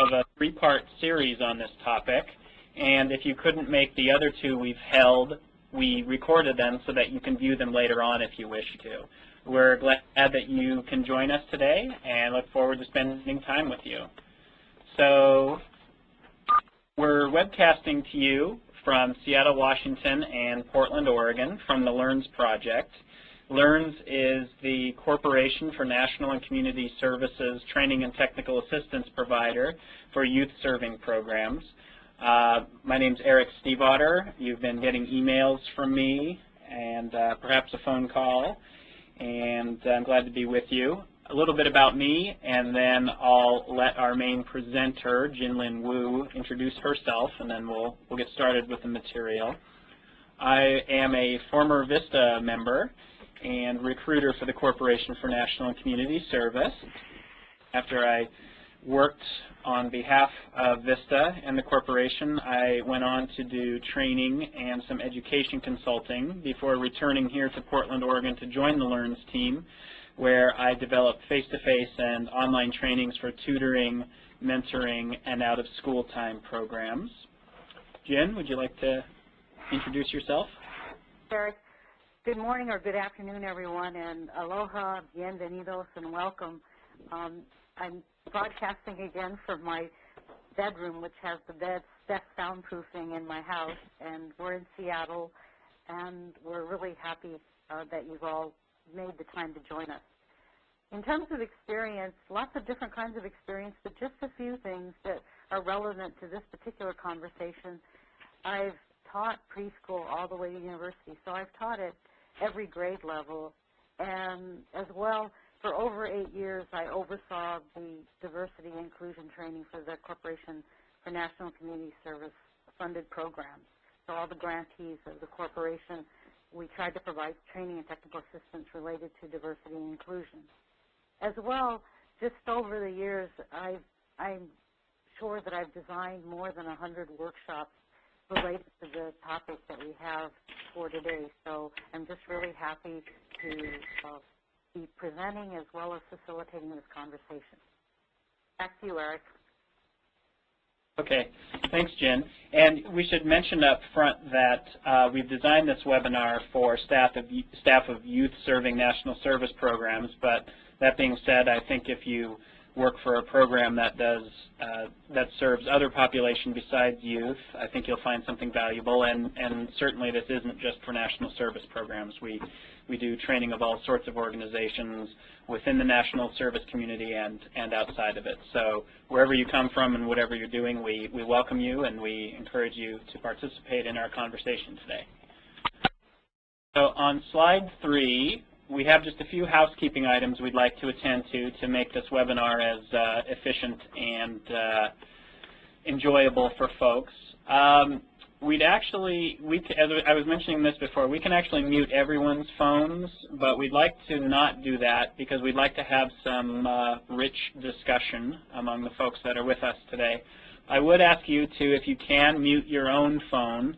of a three-part series on this topic. And if you couldn't make the other two we've held, we recorded them so that you can view them later on if you wish to. We're glad that you can join us today and look forward to spending time with you. So we're webcasting to you from Seattle, Washington and Portland, Oregon from the LEARNS project. LEARNS is the Corporation for National and Community Services Training and Technical Assistance Provider for youth serving programs. Uh, my name is Eric Stiefvater. You've been getting emails from me and uh, perhaps a phone call, and I'm glad to be with you. A little bit about me, and then I'll let our main presenter, Jinlin Wu, introduce herself, and then we'll, we'll get started with the material. I am a former VISTA member and recruiter for the Corporation for National and Community Service. After I worked on behalf of VISTA and the corporation. I went on to do training and some education consulting before returning here to Portland, Oregon to join the LEARNS team where I developed face-to-face -face and online trainings for tutoring, mentoring, and out-of-school time programs. Jen, would you like to introduce yourself? Sure. Good morning or good afternoon, everyone, and aloha, bienvenidos, and welcome. Um, I'm broadcasting again from my bedroom, which has the best, best soundproofing in my house, and we're in Seattle, and we're really happy uh, that you've all made the time to join us. In terms of experience, lots of different kinds of experience, but just a few things that are relevant to this particular conversation. I've taught preschool all the way to university, so I've taught at every grade level, and as well, for over eight years, I oversaw the diversity and inclusion training for the Corporation for National Community Service funded programs. So all the grantees of the corporation, we tried to provide training and technical assistance related to diversity and inclusion. As well, just over the years, I've, I'm sure that I've designed more than 100 workshops related to the topic that we have for today. So I'm just really happy to uh, be presenting as well as facilitating this conversation. Back to you, Eric. Okay, thanks, Jen. And we should mention up front that uh, we've designed this webinar for staff of, staff of youth serving national service programs, but that being said, I think if you work for a program that does uh, that serves other population besides youth, I think you'll find something valuable. And, and certainly this isn't just for national service programs. We we do training of all sorts of organizations within the national service community and and outside of it. So wherever you come from and whatever you're doing, we we welcome you and we encourage you to participate in our conversation today. So on slide three, we have just a few housekeeping items we'd like to attend to to make this webinar as uh, efficient and uh, enjoyable for folks. Um, we'd actually, we, as I was mentioning this before, we can actually mute everyone's phones, but we'd like to not do that because we'd like to have some uh, rich discussion among the folks that are with us today. I would ask you to, if you can, mute your own phone.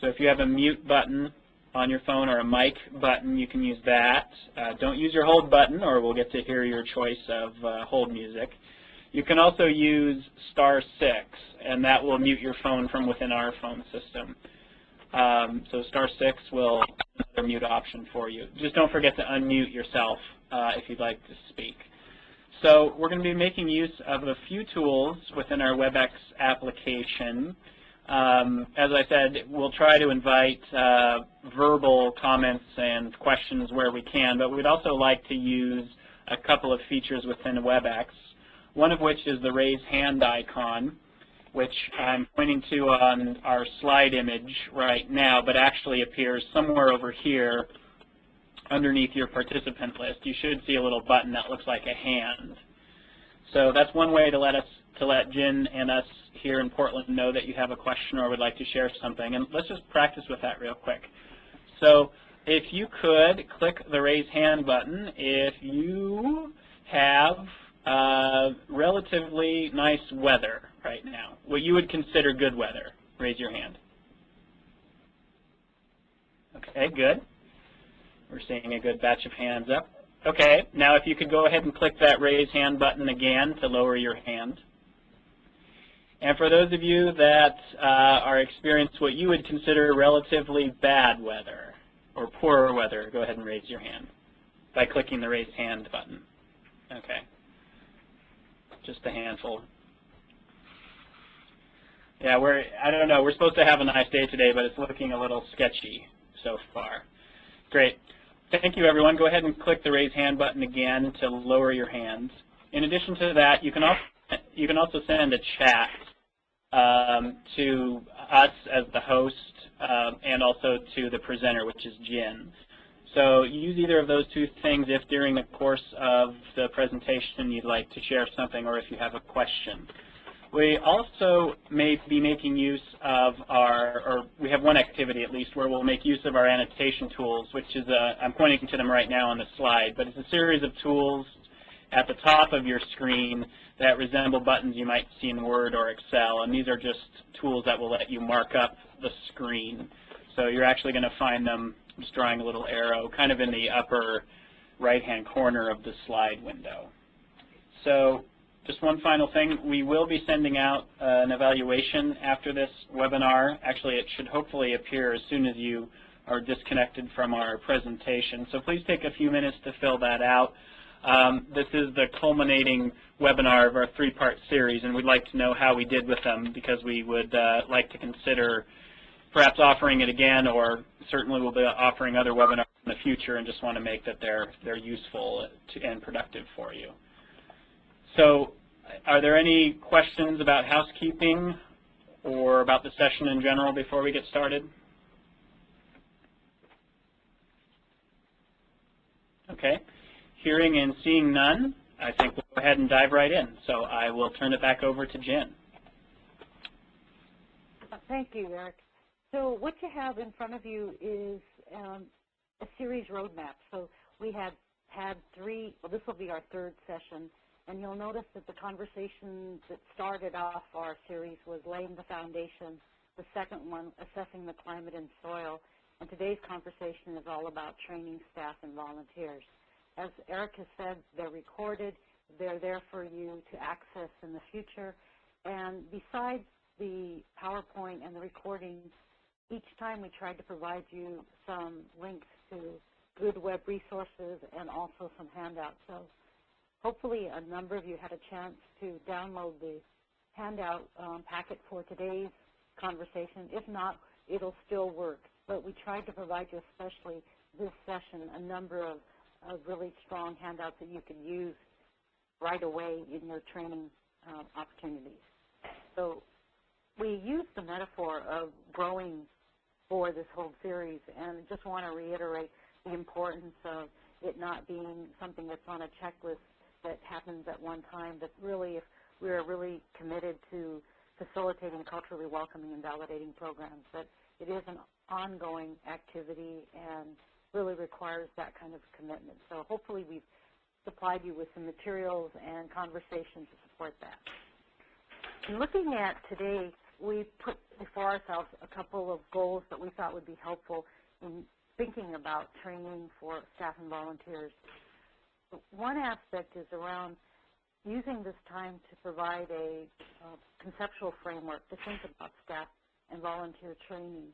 So if you have a mute button on your phone or a mic button, you can use that. Uh, don't use your hold button or we'll get to hear your choice of uh, hold music. You can also use star 6, and that will mute your phone from within our phone system. Um, so star 6 will another mute option for you. Just don't forget to unmute yourself uh, if you'd like to speak. So we're going to be making use of a few tools within our WebEx application. Um, as I said, we'll try to invite uh, verbal comments and questions where we can, but we'd also like to use a couple of features within WebEx, one of which is the raise hand icon, which I'm pointing to on our slide image right now, but actually appears somewhere over here underneath your participant list. You should see a little button that looks like a hand. So that's one way to let us to let Jen and us here in Portland know that you have a question or would like to share something. And let's just practice with that real quick. So if you could click the raise hand button if you have uh, relatively nice weather right now, what you would consider good weather. Raise your hand. Okay, good. We're seeing a good batch of hands up. Okay, now if you could go ahead and click that raise hand button again to lower your hand. And for those of you that uh, are experiencing what you would consider relatively bad weather or poorer weather, go ahead and raise your hand by clicking the raise hand button. Okay. Just a handful. Yeah, we're, I don't know, we're supposed to have a nice day today, but it's looking a little sketchy so far. Great. Thank you, everyone. Go ahead and click the raise hand button again to lower your hands. In addition to that, you can also, you can also send a chat um, to us as the host um, and also to the presenter, which is Jen. So use either of those two things if during the course of the presentation you'd like to share something or if you have a question. We also may be making use of our, or we have one activity at least, where we'll make use of our annotation tools, which is, a, I'm pointing to them right now on the slide, but it's a series of tools at the top of your screen that resemble buttons you might see in Word or Excel, and these are just tools that will let you mark up the screen. So you're actually going to find them, just drawing a little arrow, kind of in the upper right-hand corner of the slide window. So just one final thing, we will be sending out uh, an evaluation after this webinar. Actually, it should hopefully appear as soon as you are disconnected from our presentation. So please take a few minutes to fill that out. Um, this is the culminating webinar of our three-part series, and we'd like to know how we did with them because we would uh, like to consider perhaps offering it again or certainly we'll be offering other webinars in the future and just want to make that they're, they're useful to, and productive for you. So are there any questions about housekeeping or about the session in general before we get started? Okay. Hearing and seeing none, I think we'll go ahead and dive right in. So I will turn it back over to Jen. Thank you, Eric. So what you have in front of you is um, a series roadmap. So we have had three, well, this will be our third session, and you'll notice that the conversation that started off our series was laying the foundation. The second one, assessing the climate and soil. And today's conversation is all about training staff and volunteers. As Eric has said, they're recorded. They're there for you to access in the future. And besides the PowerPoint and the recordings, each time we tried to provide you some links to good web resources and also some handouts. So hopefully a number of you had a chance to download the handout um, packet for today's conversation. If not, it'll still work. But we tried to provide you, especially this session, a number of, of really strong handouts that you can use right away in your training uh, opportunities. So we use the metaphor of growing for this whole series, and just want to reiterate the importance of it not being something that's on a checklist that happens at one time, but really if we are really committed to facilitating culturally welcoming and validating programs, that it is an ongoing activity and really requires that kind of commitment. So hopefully we've supplied you with some materials and conversation to support that. In looking at today, we put before ourselves a couple of goals that we thought would be helpful in thinking about training for staff and volunteers one aspect is around using this time to provide a uh, conceptual framework to think about staff and volunteer training.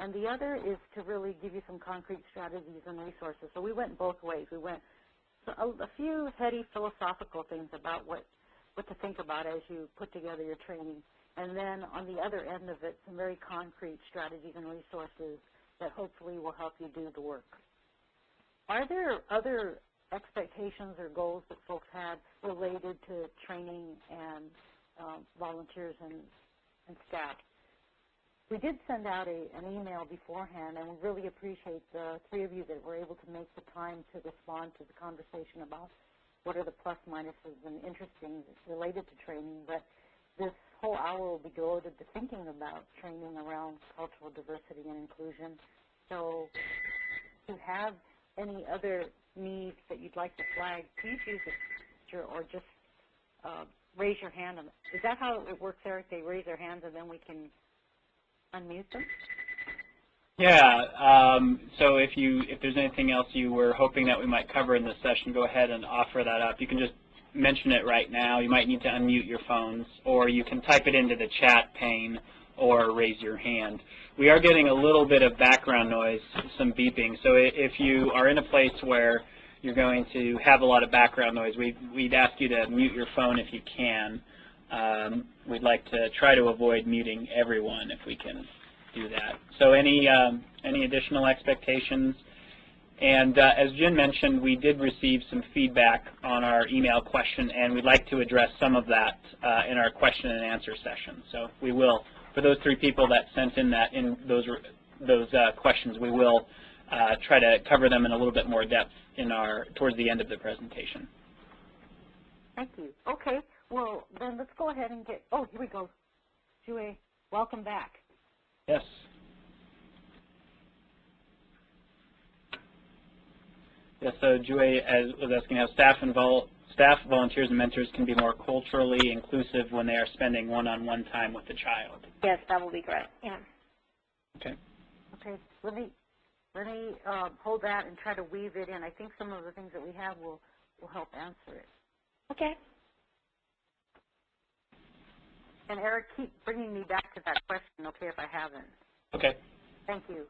And the other is to really give you some concrete strategies and resources. So we went both ways. We went a, a few heady philosophical things about what, what to think about as you put together your training. And then on the other end of it, some very concrete strategies and resources that hopefully will help you do the work. Are there other expectations or goals that folks had related to training and um, volunteers and, and staff. We did send out a, an email beforehand, and we really appreciate the three of you that were able to make the time to respond to the conversation about what are the plus minuses and interesting related to training. But this whole hour will be devoted to thinking about training around cultural diversity and inclusion. So if you have any other needs that you'd like to flag, please use a picture or just uh, raise your hand. Is that how it works, Eric? They raise their hands and then we can unmute them? Yeah. Um, so if you if there's anything else you were hoping that we might cover in this session, go ahead and offer that up. You can just mention it right now. You might need to unmute your phones, or you can type it into the chat pane or raise your hand. We are getting a little bit of background noise, some beeping, so if you are in a place where you're going to have a lot of background noise, we'd, we'd ask you to mute your phone if you can. Um, we'd like to try to avoid muting everyone if we can do that. So any, um, any additional expectations? And uh, as Jen mentioned, we did receive some feedback on our email question, and we'd like to address some of that uh, in our question and answer session. So we will, for those three people that sent in that in those those uh, questions, we will uh, try to cover them in a little bit more depth in our towards the end of the presentation. Thank you. Okay, well, then let's go ahead and get, oh, here we go. Jue, welcome back. Yes. Yes, so Jue as, was asking how staff, invol staff, volunteers, and mentors can be more culturally inclusive when they are spending one-on-one time with the child. Yes, that will be great. Yeah. Okay. Okay, let me, let me uh, hold that and try to weave it in. I think some of the things that we have will, will help answer it. Okay. And Eric, keep bringing me back to that question, okay, if I haven't. Okay. Thank you.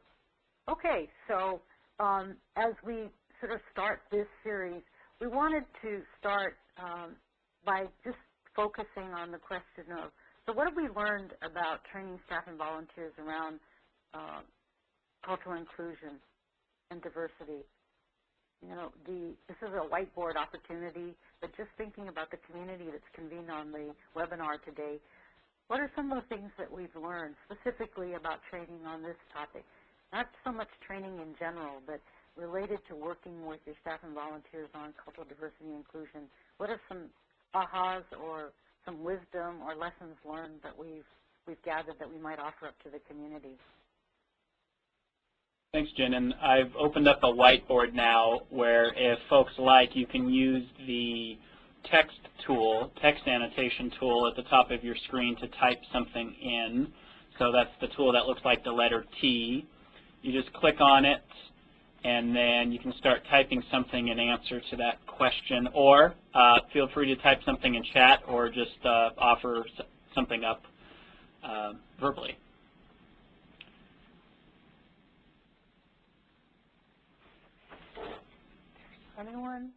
Okay, so um, as we sort of start this series, we wanted to start um, by just focusing on the question of, so what have we learned about training staff and volunteers around uh, cultural inclusion and diversity? You know, the, this is a whiteboard opportunity, but just thinking about the community that's convened on the webinar today, what are some of the things that we've learned specifically about training on this topic? Not so much training in general, but related to working with your staff and volunteers on cultural diversity and inclusion. What are some ahas or some wisdom or lessons learned that we've we've gathered that we might offer up to the community? Thanks, Jen. And I've opened up a whiteboard now where if folks like, you can use the text tool, text annotation tool at the top of your screen to type something in. So that's the tool that looks like the letter T. You just click on it, and then you can start typing something in answer to that question. Or uh, feel free to type something in chat or just uh, offer something up uh, verbally. Anyone?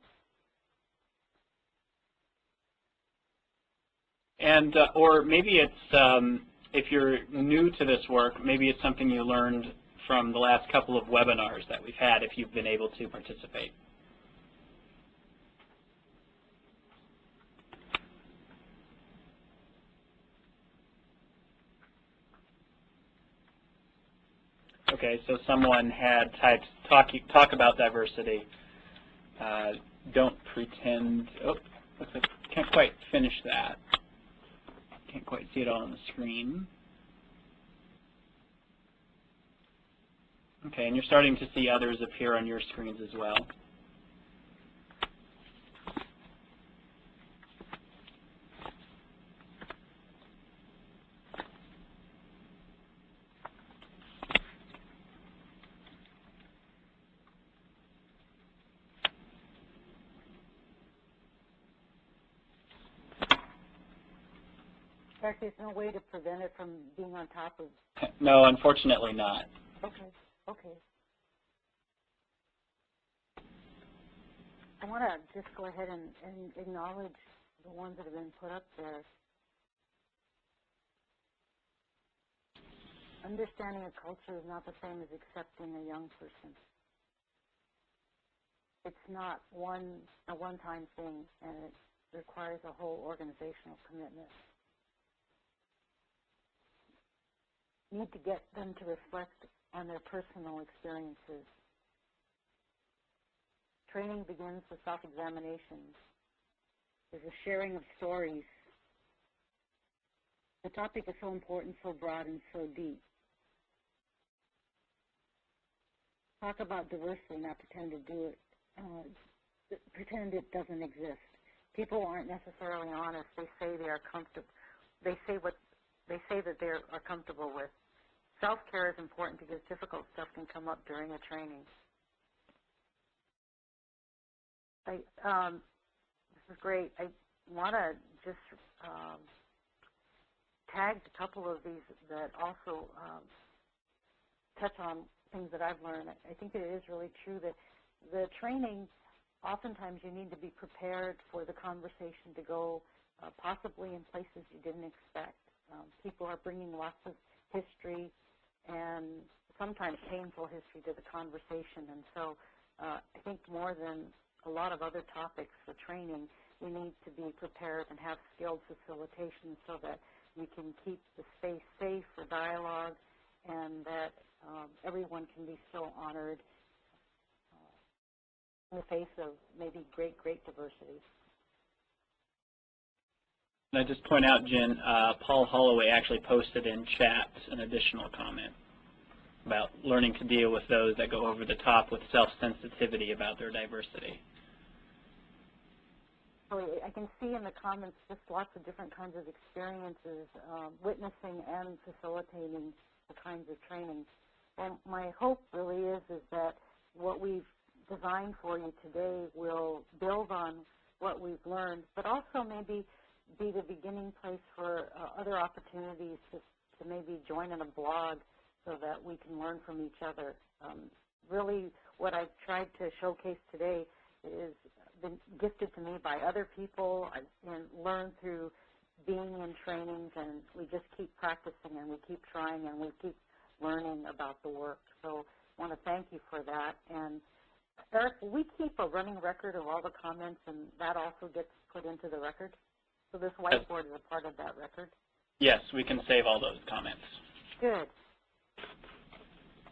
And uh, or maybe it's um, if you're new to this work, maybe it's something you learned from the last couple of webinars that we've had if you've been able to participate. Okay, so someone had typed talk, talk about diversity. Uh, don't pretend, oh, looks like can't quite finish that. Can't quite see it all on the screen. Okay, and you're starting to see others appear on your screens as well. Eric, there's no way to prevent it from being on top of, No, unfortunately not. okay, okay. I want to just go ahead and, and acknowledge the ones that have been put up there. Understanding a culture is not the same as accepting a young person. It's not one a one-time thing, and it requires a whole organizational commitment. Need to get them to reflect on their personal experiences. Training begins with self-examination. There's a sharing of stories. The topic is so important, so broad, and so deep. Talk about diversity, not pretend to do it, uh, pretend it doesn't exist. People aren't necessarily honest. They say they are comfortable. They say what they say that they are comfortable with. Self-care is important because difficult stuff can come up during a training. I, um, is great. I want to just um, tag a couple of these that also um, touch on things that I've learned. I think it is really true that the training, oftentimes you need to be prepared for the conversation to go uh, possibly in places you didn't expect. Um, people are bringing lots of history and sometimes painful history to the conversation. And so uh, I think more than a lot of other topics for training, we need to be prepared and have skilled facilitation so that we can keep the space safe for dialogue and that um, everyone can be still honored uh, in the face of maybe great, great diversity. And I just point out, Jen, uh, Paul Holloway actually posted in chat an additional comment about learning to deal with those that go over the top with self-sensitivity about their diversity. I can see in the comments just lots of different kinds of experiences, um, witnessing and facilitating the kinds of training. And my hope really is is that what we've designed for you today will build on what we've learned, but also maybe be the beginning place for uh, other opportunities to, to maybe join in a blog so that we can learn from each other. Um, really, what I've tried to showcase today is been gifted to me by other people and learned through being in trainings, and we just keep practicing and we keep trying and we keep learning about the work. So I want to thank you for that. And Eric, we keep a running record of all the comments, and that also gets put into the record? So this whiteboard is a part of that record? Yes, we can save all those comments. Good.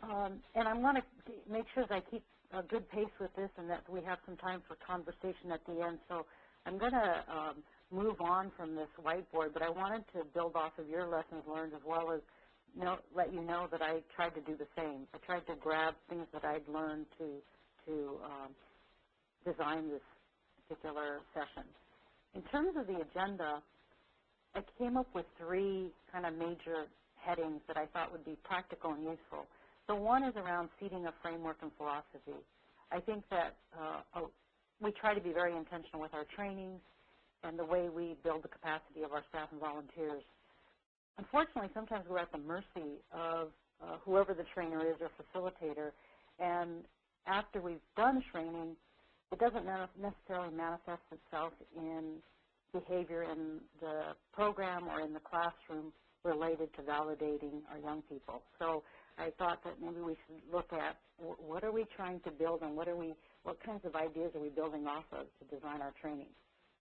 Um, and I want to make sure that I keep a good pace with this and that we have some time for conversation at the end. So I'm going to um, move on from this whiteboard, but I wanted to build off of your lessons learned as well as know, let you know that I tried to do the same. I tried to grab things that I'd learned to, to um, design this particular session. In terms of the agenda, I came up with three kind of major headings that I thought would be practical and useful. So one is around seeding a framework and philosophy. I think that uh, we try to be very intentional with our trainings and the way we build the capacity of our staff and volunteers. Unfortunately, sometimes we're at the mercy of uh, whoever the trainer is or facilitator, and after we've done training, it doesn't necessarily manifest itself in behavior in the program or in the classroom related to validating our young people. So I thought that maybe we should look at what are we trying to build and what are we, what kinds of ideas are we building off of to design our training.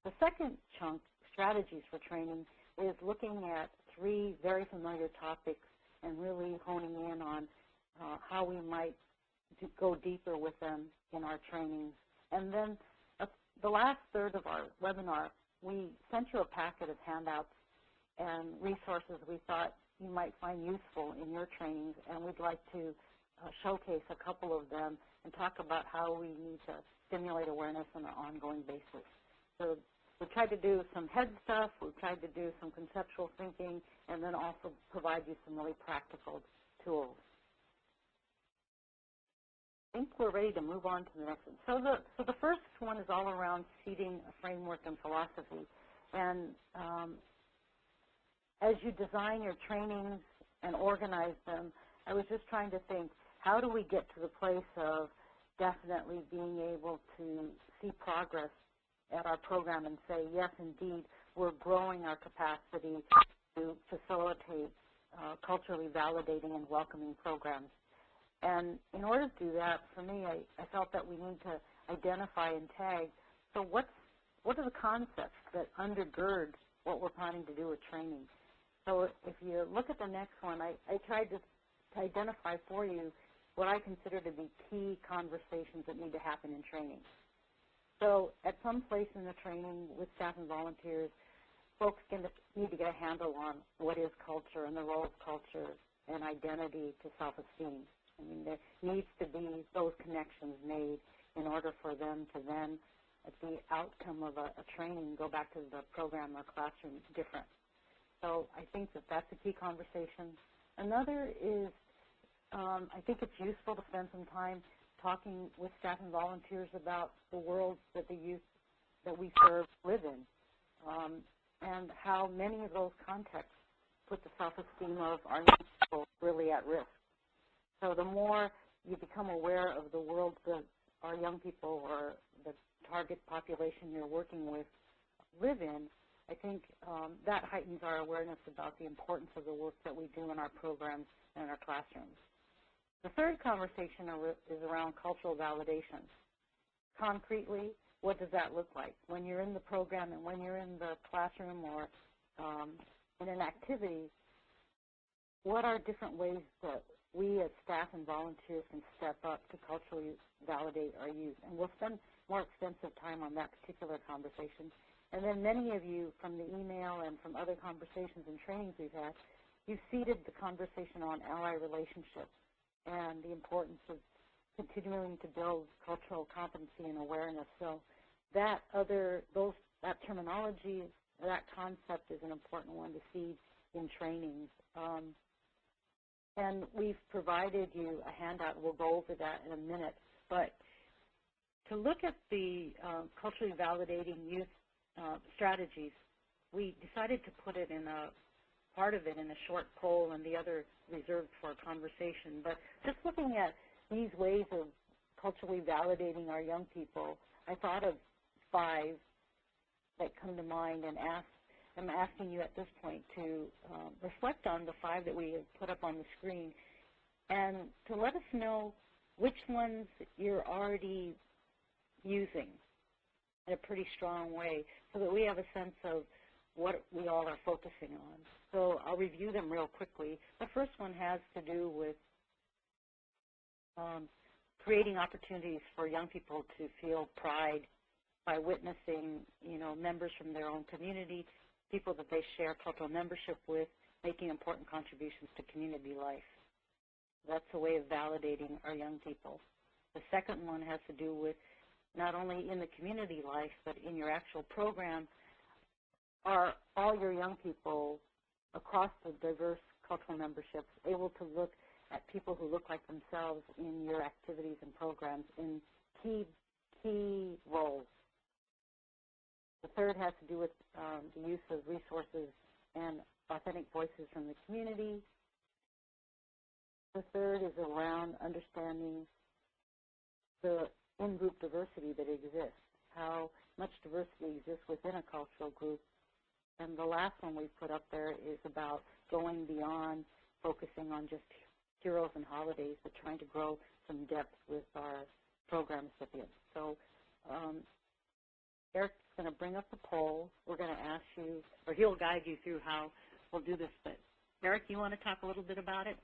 The second chunk, strategies for training, is looking at three very familiar topics and really honing in on uh, how we might go deeper with them in our trainings and then uh, the last third of our webinar, we sent you a packet of handouts and resources we thought you might find useful in your trainings, and we'd like to uh, showcase a couple of them and talk about how we need to stimulate awareness on an ongoing basis. So we tried to do some head stuff, we tried to do some conceptual thinking, and then also provide you some really practical tools. I think we're ready to move on to the next one. So the, so the first one is all around seeding a framework and philosophy. And um, as you design your trainings and organize them, I was just trying to think, how do we get to the place of definitely being able to see progress at our program and say, yes, indeed, we're growing our capacity to facilitate uh, culturally validating and welcoming programs. And in order to do that, for me, I, I felt that we need to identify and tag. So what's, what are the concepts that undergird what we're planning to do with training? So if you look at the next one, I, I tried to, to identify for you what I consider to be key conversations that need to happen in training. So at some place in the training with staff and volunteers, folks can, need to get a handle on what is culture and the role of culture and identity to self-esteem. I mean, there needs to be those connections made in order for them to then, at the outcome of a, a training, go back to the program or classroom different. So I think that that's a key conversation. Another is um, I think it's useful to spend some time talking with staff and volunteers about the world that the youth that we serve live in, um, and how many of those contexts put the self-esteem of our young people really at risk. So the more you become aware of the world that our young people or the target population you're working with live in, I think um, that heightens our awareness about the importance of the work that we do in our programs and in our classrooms. The third conversation is around cultural validation. Concretely, what does that look like? When you're in the program and when you're in the classroom or um, in an activity, what are different ways that we as staff and volunteers can step up to culturally validate our youth? And we'll spend more extensive time on that particular conversation. And then many of you from the email and from other conversations and trainings we've had, you've seeded the conversation on ally relationships and the importance of continuing to build cultural competency and awareness. So that other, those, that terminology, that concept is an important one to seed in trainings. Um, and we've provided you a handout. We'll go over that in a minute. But to look at the uh, culturally validating youth uh, strategies, we decided to put it in a part of it in a short poll and the other reserved for a conversation. But just looking at these ways of culturally validating our young people, I thought of five that come to mind and ask, I'm asking you at this point to um, reflect on the five that we have put up on the screen and to let us know which ones you're already using in a pretty strong way so that we have a sense of what we all are focusing on. So I'll review them real quickly. The first one has to do with um, creating opportunities for young people to feel pride by witnessing, you know, members from their own community, people that they share cultural membership with, making important contributions to community life. That's a way of validating our young people. The second one has to do with not only in the community life, but in your actual program, are all your young people across the diverse cultural memberships able to look at people who look like themselves in your activities and programs in key key roles. The third has to do with um, the use of resources and authentic voices from the community. The third is around understanding the in-group diversity that exists, how much diversity exists within a cultural group. And the last one we've put up there is about going beyond focusing on just heroes and holidays, but trying to grow some depth with our program recipients. So um, Eric's going to bring up the poll. We're going to ask you, or he'll guide you through how we'll do this. But Eric, you want to talk a little bit about it?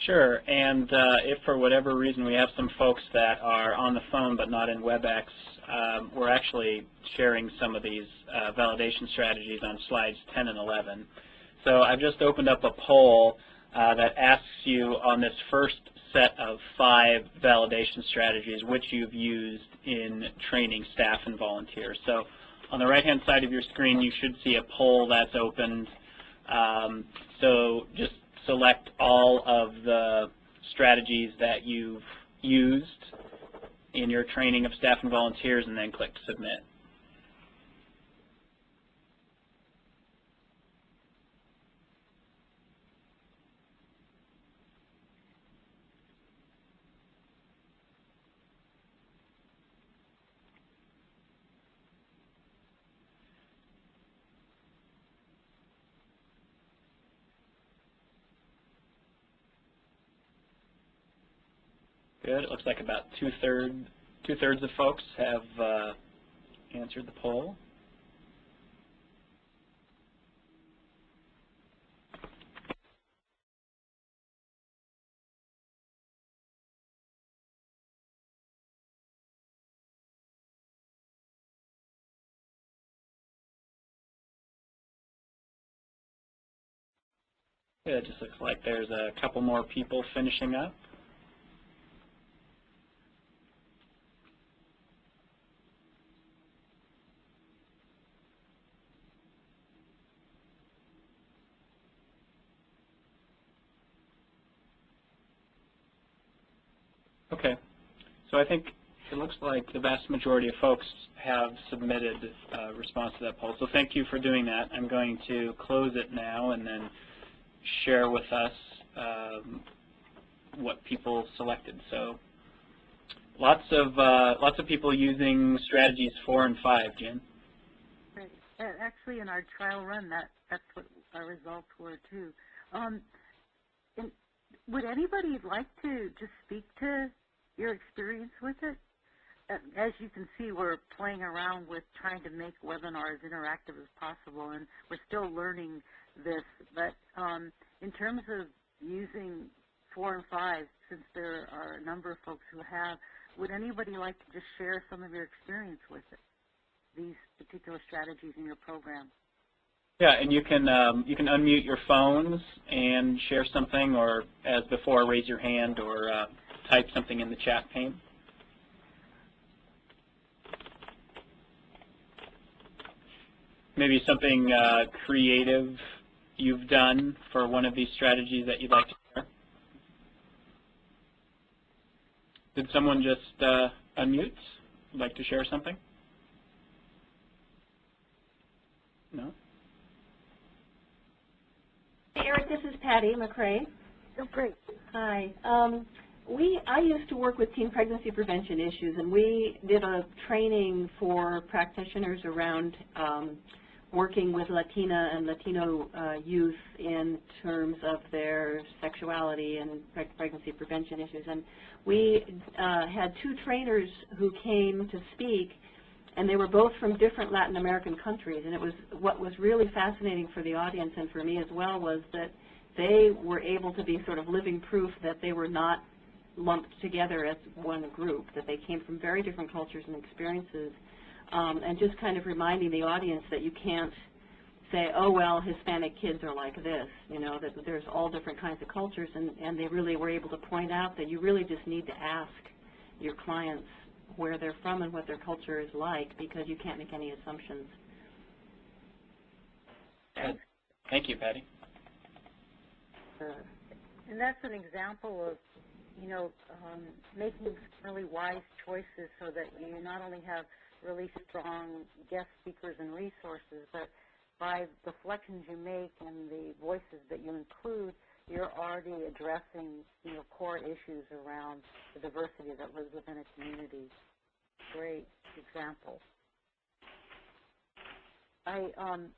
Sure, and uh, if for whatever reason we have some folks that are on the phone but not in WebEx, um, we're actually sharing some of these uh, validation strategies on slides 10 and 11. So I've just opened up a poll uh, that asks you on this first set of five validation strategies which you've used in training staff and volunteers. So on the right-hand side of your screen, you should see a poll that's opened. Um, so just select all of the strategies that you've used in your training of staff and volunteers and then click Submit. Good. It looks like about two-thirds two-thirds of folks have uh, answered the poll. It just looks like there's a couple more people finishing up. Okay. So I think it looks like the vast majority of folks have submitted a response to that poll. So thank you for doing that. I'm going to close it now and then share with us um, what people selected. So lots of uh, lots of people using strategies four and five, Jen. Right. Uh, Actually, in our trial run, that, that's what our results were too. Um, would anybody like to just speak to your experience with it? Uh, As you can see, we're playing around with trying to make webinars interactive as possible, and we're still learning this. But um, in terms of using four and five, since there are a number of folks who have, would anybody like to just share some of your experience with it? these particular strategies in your program. Yeah, and you can um, you can unmute your phones and share something, or as before, raise your hand or uh, type something in the chat pane. Maybe something uh, creative you've done for one of these strategies that you'd like to share. Did someone just uh, unmute? Would like to share something? No? Hey, Eric, this is Patty McCrae. Oh, great. Hi. Um, we, I used to work with teen pregnancy prevention issues, and we did a training for practitioners around um, working with Latina and Latino uh, youth in terms of their sexuality and preg pregnancy prevention issues. And we uh, had two trainers who came to speak, and they were both from different Latin American countries. And it was what was really fascinating for the audience and for me as well was that they were able to be sort of living proof that they were not lumped together as one group, that they came from very different cultures and experiences, um, and just kind of reminding the audience that you can't say, oh, well, Hispanic kids are like this, you know, that there's all different kinds of cultures, and, and they really were able to point out that you really just need to ask your clients where they're from and what their culture is like because you can't make any assumptions. Good. Thank you, Patty. And that's an example of, you know, um, making really wise choices so that you not only have really strong guest speakers and resources, but by the selections you make and the voices that you include, you're already addressing, you know, core issues around the diversity that lives within a community. Great example. I, um,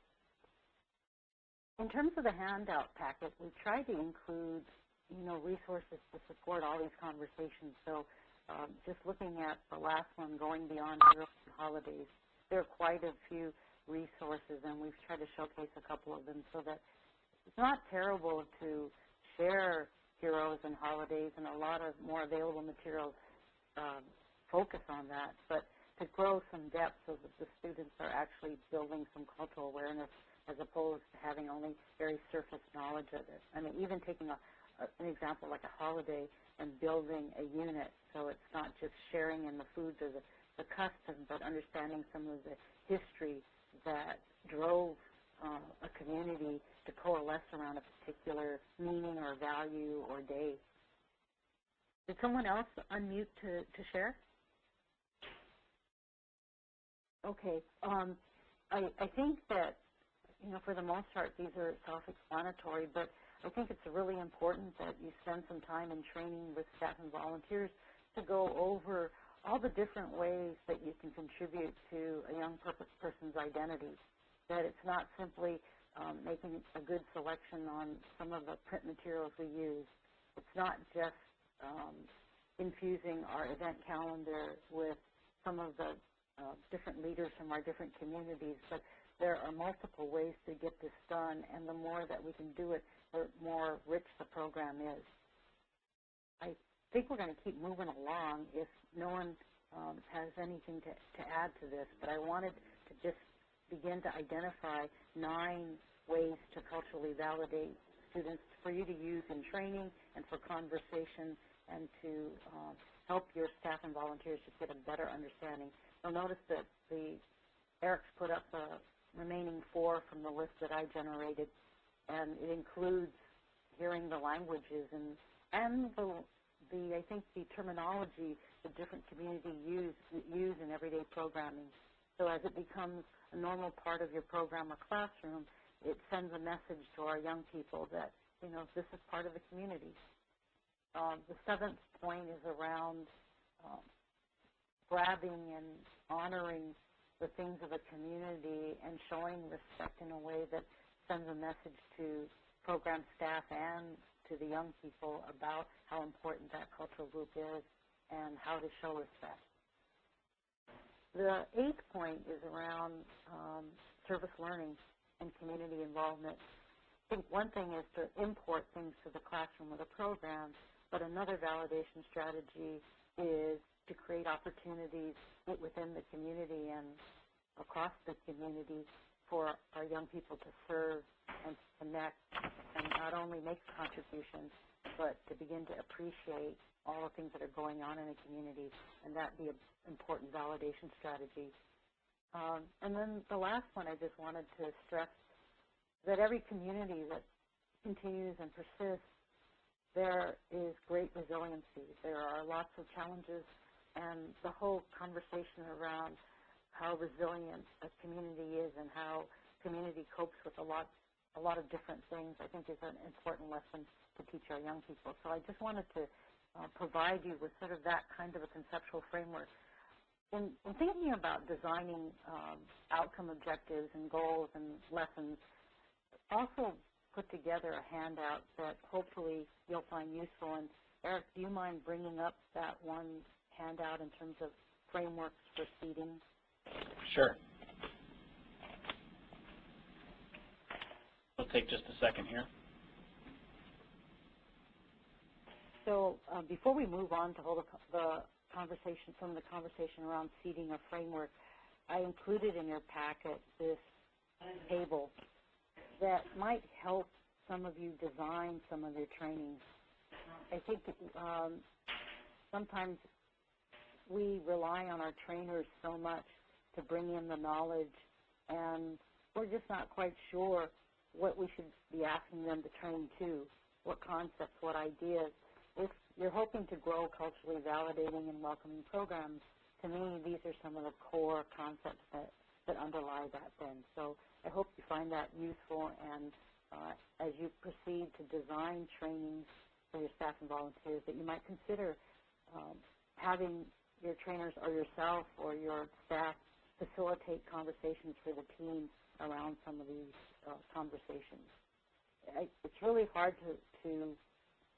in terms of the handout packet, we tried to include, you know, resources to support all these conversations. So um, just looking at the last one, going beyond holidays, there are quite a few resources, and we've tried to showcase a couple of them so that it's not terrible to share heroes and holidays, and a lot of more available materials um, focus on that, but to grow some depth so that the students are actually building some cultural awareness as opposed to having only very surface knowledge of it. I mean, even taking a, an example like a holiday and building a unit so it's not just sharing in the foods or the, the custom, but understanding some of the history that drove uh, a community to coalesce around a particular meaning or value or day. Did someone else unmute to, to share? Okay. Um, I, I think that, you know, for the most part, these are self-explanatory, but I think it's really important that you spend some time in training with staff and volunteers to go over all the different ways that you can contribute to a young person's identity, that it's not simply um, making a good selection on some of the print materials we use. It's not just um, infusing our event calendar with some of the uh, different leaders from our different communities, but there are multiple ways to get this done, and the more that we can do it, more rich the program is. I think we're going to keep moving along if no one um, has anything to, to add to this, but I wanted to just begin to identify nine ways to culturally validate students for you to use in training and for conversation and to uh, help your staff and volunteers just get a better understanding. You'll notice that the Eric's put up the remaining four from the list that I generated, and it includes hearing the languages and and the the, I think the terminology the different community use, use in everyday programming. So as it becomes a normal part of your program or classroom, it sends a message to our young people that, you know, this is part of the community. Um, the seventh point is around um, grabbing and honoring the things of a community and showing respect in a way that sends a message to program staff and to the young people about how important that cultural group is and how to show respect. The eighth point is around um, service learning and community involvement. I think one thing is to import things to the classroom or the program, but another validation strategy is to create opportunities within the community and across the community for our young people to serve and to connect and not only make contributions, but to begin to appreciate all the things that are going on in the community, and that be an important validation strategy. Um, and then the last one I just wanted to stress that every community that continues and persists, there is great resiliency. There are lots of challenges, and the whole conversation around how resilient a community is and how community copes with a lot, a lot of different things, I think is an important lesson to teach our young people. So I just wanted to uh, provide you with sort of that kind of a conceptual framework. In, in thinking about designing um, outcome objectives and goals and lessons, also put together a handout that hopefully you'll find useful. And Eric, do you mind bringing up that one handout in terms of frameworks for seeding? Sure. It'll take just a second here. So uh, before we move on to hold the, conversation, some of the conversation around seeding a framework, I included in your packet this table that might help some of you design some of your trainings. I think um, sometimes we rely on our trainers so much to bring in the knowledge, and we're just not quite sure what we should be asking them to train to, what concepts, what ideas if you're hoping to grow culturally validating and welcoming programs, to me, these are some of the core concepts that, that underlie that then. So I hope you find that useful and uh, as you proceed to design trainings for your staff and volunteers that you might consider um, having your trainers or yourself or your staff facilitate conversations for the team around some of these uh, conversations. I, it's really hard to, to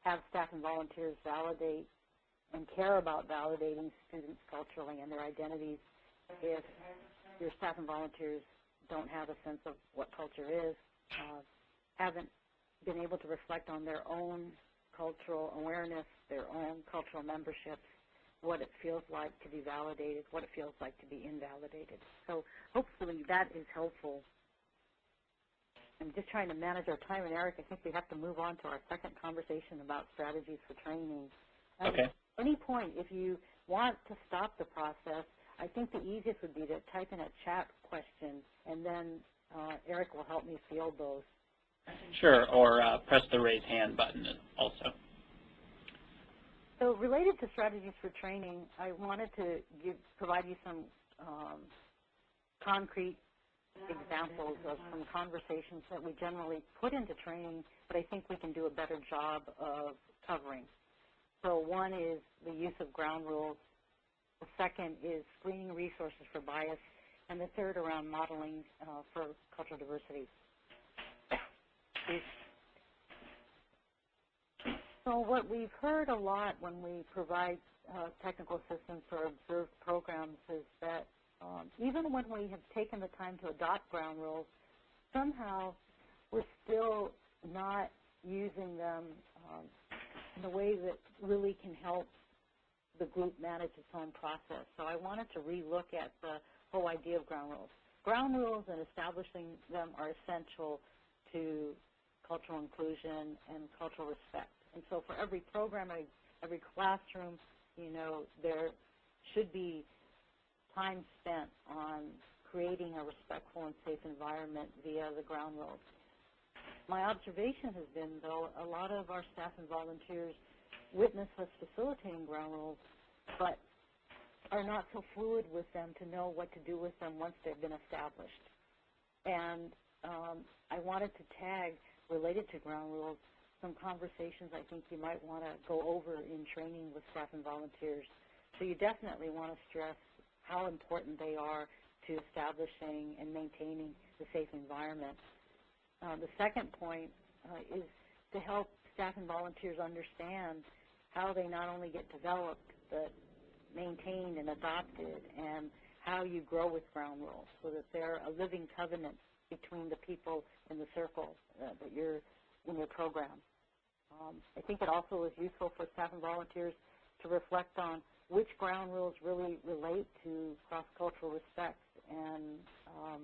have staff and volunteers validate and care about validating students culturally and their identities if your staff and volunteers don't have a sense of what culture is, uh, haven't been able to reflect on their own cultural awareness, their own cultural memberships, what it feels like to be validated, what it feels like to be invalidated. So hopefully that is helpful I'm just trying to manage our time. And Eric, I think we have to move on to our second conversation about strategies for training. Um, okay. At any point, if you want to stop the process, I think the easiest would be to type in a chat question, and then uh, Eric will help me field those. Sure, or uh, press the raise hand button also. So related to strategies for training, I wanted to give, provide you some um, concrete examples of some conversations that we generally put into training, but I think we can do a better job of covering. So one is the use of ground rules. The second is screening resources for bias. And the third around modeling uh, for cultural diversity. So what we've heard a lot when we provide uh, technical assistance for observed programs is that um, even when we have taken the time to adopt ground rules, somehow we're still not using them um, in a way that really can help the group manage its own process. So I wanted to relook at the whole idea of ground rules. Ground rules and establishing them are essential to cultural inclusion and cultural respect. And so for every program, every classroom, you know, there should be time spent on creating a respectful and safe environment via the ground rules. My observation has been, though, a lot of our staff and volunteers witness us facilitating ground rules, but are not so fluid with them to know what to do with them once they've been established. And um, I wanted to tag, related to ground rules, some conversations I think you might want to go over in training with staff and volunteers. So you definitely want to stress how important they are to establishing and maintaining the safe environment. Uh, the second point uh, is to help staff and volunteers understand how they not only get developed, but maintained and adopted, and how you grow with ground rules so that they're a living covenant between the people in the circle uh, that you're in your program. Um, I think it also is useful for staff and volunteers to reflect on which ground rules really relate to cross-cultural respect and um,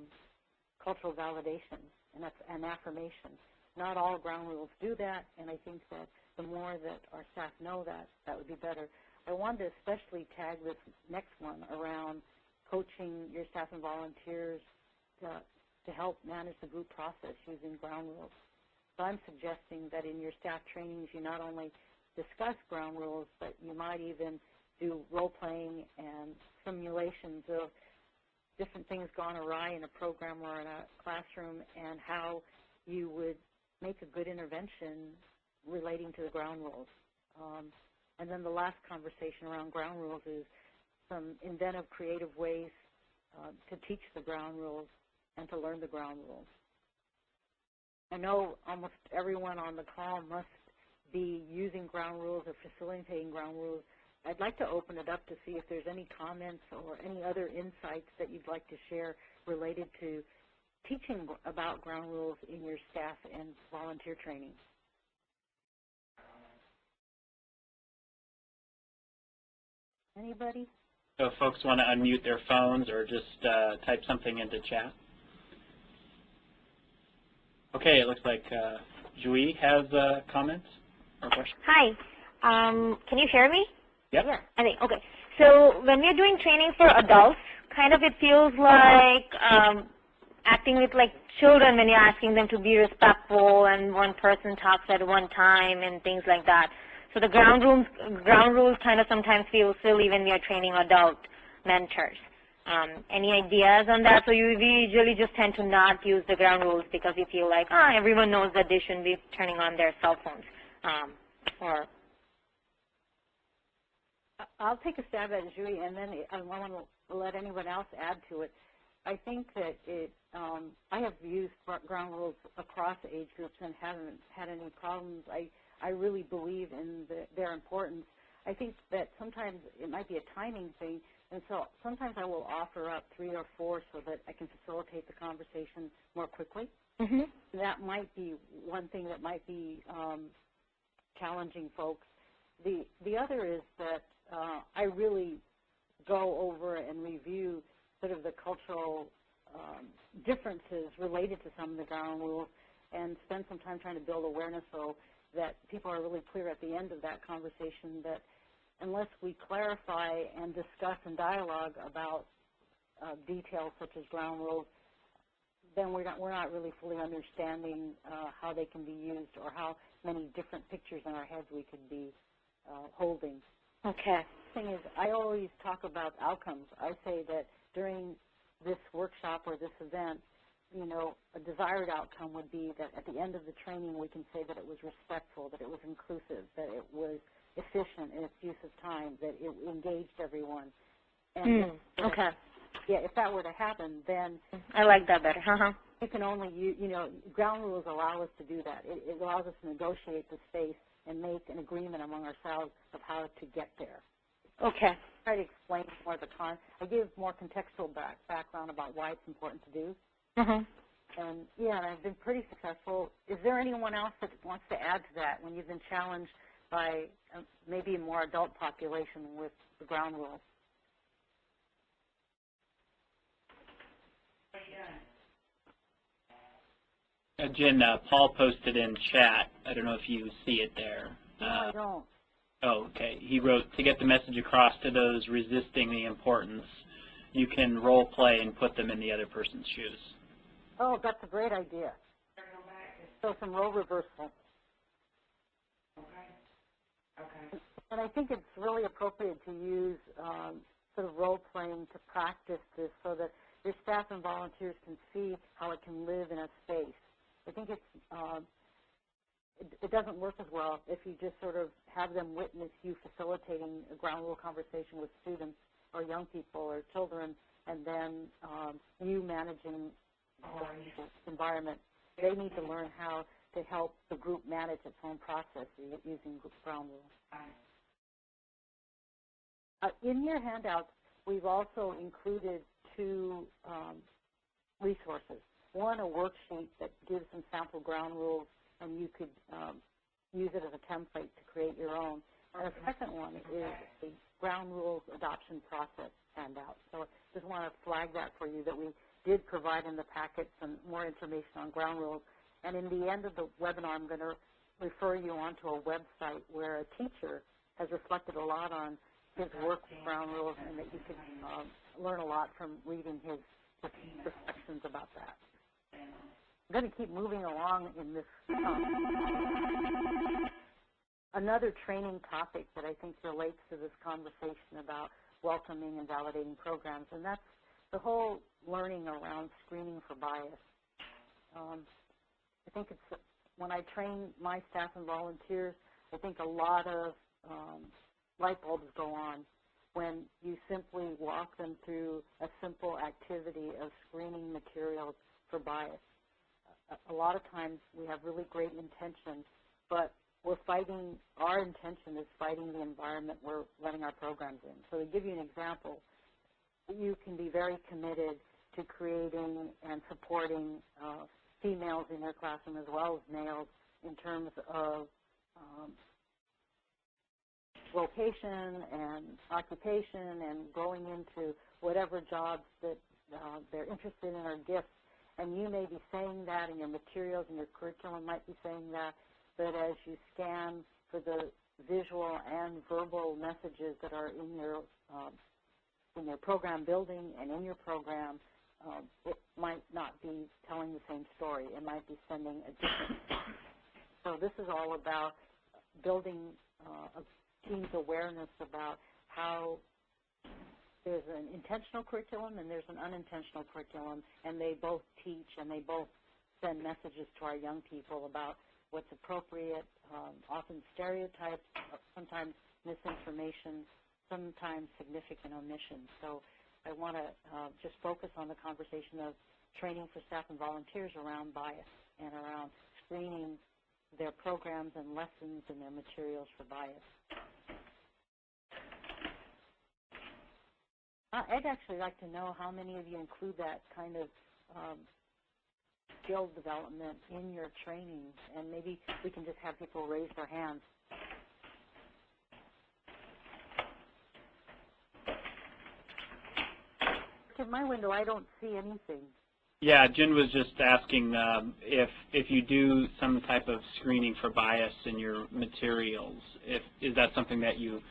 cultural validation and, and affirmation. Not all ground rules do that, and I think that the more that our staff know that, that would be better. I wanted to especially tag this next one around coaching your staff and volunteers to, to help manage the group process using ground rules. So I'm suggesting that in your staff trainings you not only discuss ground rules, but you might even do role-playing and simulations of different things gone awry in a program or in a classroom and how you would make a good intervention relating to the ground rules. Um, and then the last conversation around ground rules is some inventive, creative ways uh, to teach the ground rules and to learn the ground rules. I know almost everyone on the call must be using ground rules or facilitating ground rules. I'd like to open it up to see if there's any comments or any other insights that you'd like to share related to teaching about ground rules in your staff and volunteer training. Anybody? So folks want to unmute their phones or just uh, type something into chat. Okay, it looks like uh, Jui has uh, comments or questions. Hi. Um, can you hear me? Yep. Yes. I think, okay. So when we're doing training for adults, kind of it feels like um, acting with like children when you're asking them to be respectful and one person talks at one time and things like that. So the ground rules, ground rules kind of sometimes feel silly when we are training adult mentors. Um, any ideas on that? So you, usually just tend to not use the ground rules because we feel like, ah, everyone knows that they shouldn't be turning on their cell phones. Um, or I'll take a stab at it, Julie, and then I want to let anyone else add to it. I think that it, um, I have used ground rules across age groups and haven't had any problems. I, I really believe in the, their importance. I think that sometimes it might be a timing thing, and so sometimes I will offer up three or four so that I can facilitate the conversation more quickly. mm-hmm. That might be one thing that might be um, challenging folks. The the other is that uh, I really go over and review sort of the cultural um, differences related to some of the ground rules and spend some time trying to build awareness so that people are really clear at the end of that conversation that unless we clarify and discuss and dialogue about uh, details such as ground rules, then we're not, we're not really fully understanding uh, how they can be used or how many different pictures in our heads we could be uh, holding. Okay. The thing is, I always talk about outcomes. I say that during this workshop or this event, you know, a desired outcome would be that at the end of the training we can say that it was respectful, that it was inclusive, that it was efficient in its use of time, that it engaged everyone. And Mm, if- okay. yeah, if that were to happen, then I like that better. Uh-huh. it can only, you, you know, ground rules allow us to do that. It, it allows us to negotiate the space and make an agreement among ourselves of how to get there. Okay. I Try to explain more of the con. I give more contextual back, background about why it's important to do. Mm-hmm. And yeah, and I've been pretty successful. Is there anyone else that wants to add to that when you've been challenged by uh, maybe a more adult population with the ground rules? Uh, Jen, uh, Paul posted in chat. I don't know if you see it there. No, I Uh, don't. oh, okay. He wrote, to get the message across to those resisting the importance, you can role play and put them in the other person's shoes. Oh, that's a great idea. So some role reversal. Okay. And I think it's really appropriate to use um, sort of role playing to practice this so that your staff and volunteers can see how it can live in a space. I think it's um, it, it doesn't work as well if you just sort of have them witness you facilitating a ground rule conversation with students or young people or children, and then um, you managing the environment. They need to learn how to help the group manage its own process using ground rules. Uh, in your handouts, we've also included two um, resources. One, a worksheet that gives some sample ground rules, and you could um, use it as a template to create your own. And the second one is the ground rules adoption process handout. So I just want to flag that for you that we did provide in the packet some more information on ground rules. And in the end of the webinar, I'm going to refer you onto a website where a teacher has reflected a lot on his work with ground rules and that you can um, learn a lot from reading his reflections about that. I'm going to keep moving along in this. Um, another training topic that I think relates to this conversation about welcoming and validating programs, and that's the whole learning around screening for bias. Um, I think it's when I train my staff and volunteers, I think a lot of um, light bulbs go on when you simply walk them through a simple activity of screening materials for bias. A, lot of times we have really great intentions, but we're fighting, our intention is fighting the environment we're letting our programs in. So to give you an example, you can be very committed to creating and supporting uh, females in their classroom as well as males in terms of um, vocation and occupation and growing into whatever jobs that uh, they're interested in or gifts. And you may be saying that in your materials and your curriculum might be saying that, but as you scan for the visual and verbal messages that are in your um, in your program building and in your program, um, it might not be telling the same story. It might be sending a different. so this is all about building uh, a team's awareness about how there's an intentional curriculum and there's an unintentional curriculum, and they both teach and they both send messages to our young people about what's appropriate, um, often stereotypes, sometimes misinformation, sometimes significant omissions. So I want to uh, just focus on the conversation of training for staff and volunteers around bias and around screening their programs and lessons and their materials for bias. Uh, I'd actually like to know how many of you include that kind of um, skill development in your training, and maybe we can just have people raise their hands. In my window, I don't see anything. Yeah, Jen was just asking um, if if you do some type of screening for bias in your materials, if is that something that you,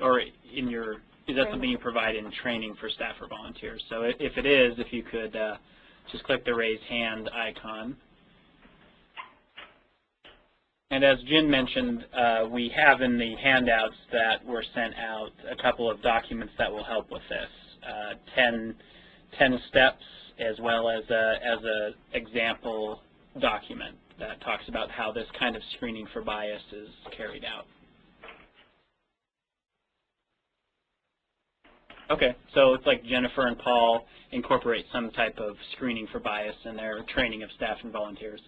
or in your is that something you provide in training for staff or volunteers? So if it is, if you could uh, just click the raise hand icon. And as Jen mentioned, uh, we have in the handouts that were sent out a couple of documents that will help with this. Uh, 10, 10 steps as well as a, as a example document that talks about how this kind of screening for bias is carried out. Okay, so it's like Jennifer and Paul incorporate some type of screening for bias in their training of staff and volunteers.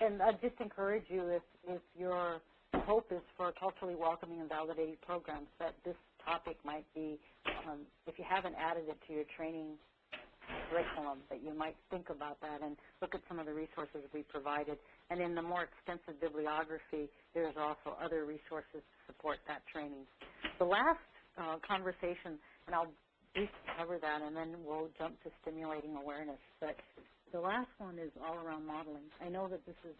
And I just encourage you, if, if your hope is for culturally welcoming and validating programs, that this topic might be, um, if you haven't added it to your training curriculum, that you might think about that and look at some of the resources we provided. And in the more extensive bibliography, there's also other resources to support that training. The last uh, conversation, and I'll briefly cover that, and then we'll jump to stimulating awareness. But the last one is all around modeling. I know that this has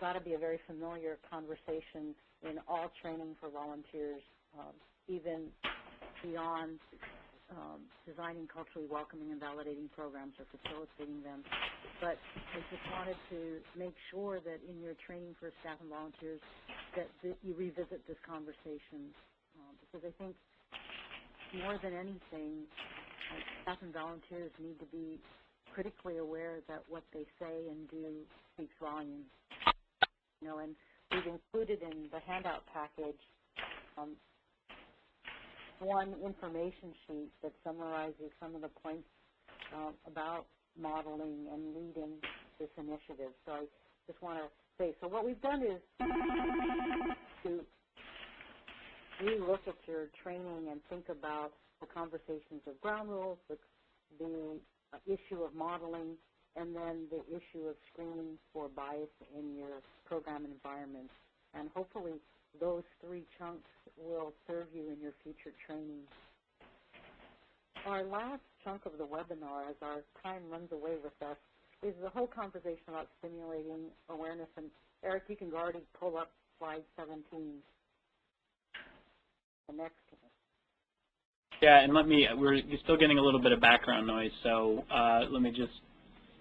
got to be a very familiar conversation in all training for volunteers, um, even beyond um, designing culturally welcoming and validating programs or facilitating them. But I just wanted to make sure that in your training for staff and volunteers that, that you revisit this conversation um, because I think more than anything, staff and volunteers need to be critically aware that what they say and do speaks volumes. You know, and we've included in the handout package um, one information sheet that summarizes some of the points uh, about modeling and leading this initiative. So I just want to say, so what we've done is to relook at your training and think about the conversations of ground rules, the, the uh, issue of modeling, and then the issue of screening for bias in your program environment. And hopefully those three chunks will serve you in your future training. Our last chunk of the webinar, as our time runs away with us, is the whole conversation about stimulating awareness. And Eric, you can already pull up slide 17. The next one. Yeah, and let me, we're still getting a little bit of background noise, so uh, let me just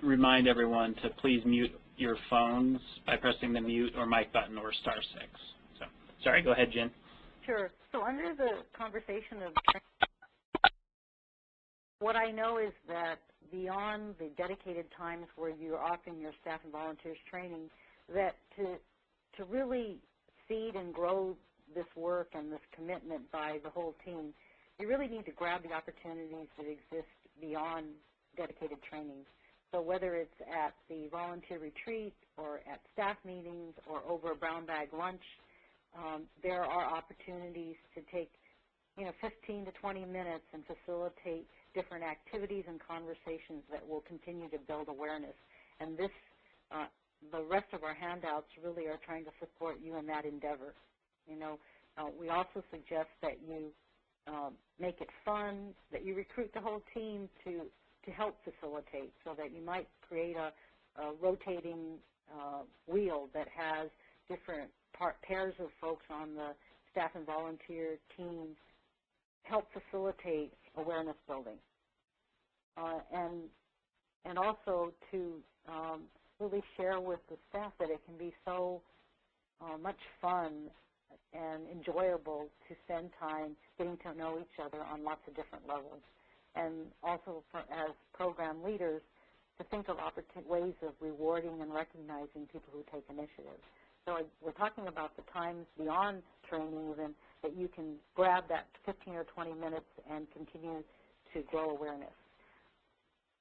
remind everyone to please mute your phones by pressing the mute or mic button or star six. So, sorry, go ahead, Jen. Sure. So under the conversation of what I know is that beyond the dedicated times where you're offering your staff and volunteers training, that to to really seed and grow this work and this commitment by the whole team, you really need to grab the opportunities that exist beyond dedicated training. So whether it's at the volunteer retreat or at staff meetings or over a brown bag lunch, um, there are opportunities to take, you know, 15 to 20 minutes and facilitate different activities and conversations that will continue to build awareness. And this, uh, the rest of our handouts really are trying to support you in that endeavor. You know, uh, we also suggest that you um, make it fun, that you recruit the whole team to, to help facilitate so that you might create a, a rotating uh, wheel that has different pairs of folks on the staff and volunteer team help facilitate awareness building. Uh, and, and also to um, really share with the staff that it can be so uh, much fun and enjoyable to spend time getting to know each other on lots of different levels. And also for, as program leaders, to think of ways of rewarding and recognizing people who take initiative. So we're talking about the times beyond training even that you can grab that 15 or 20 minutes and continue to grow awareness.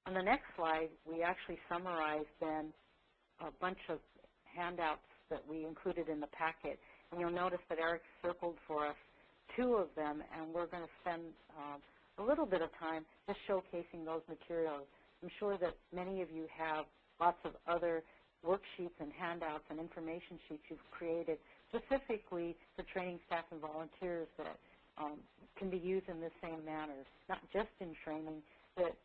On the next slide, we actually summarize then a bunch of handouts that we included in the packet. And you'll notice that Eric circled for us two of them, and we're going to spend um, a little bit of time just showcasing those materials. I'm sure that many of you have lots of other worksheets and handouts and information sheets you've created specifically for training staff and volunteers that um, can be used in the same manner, not just in training, but,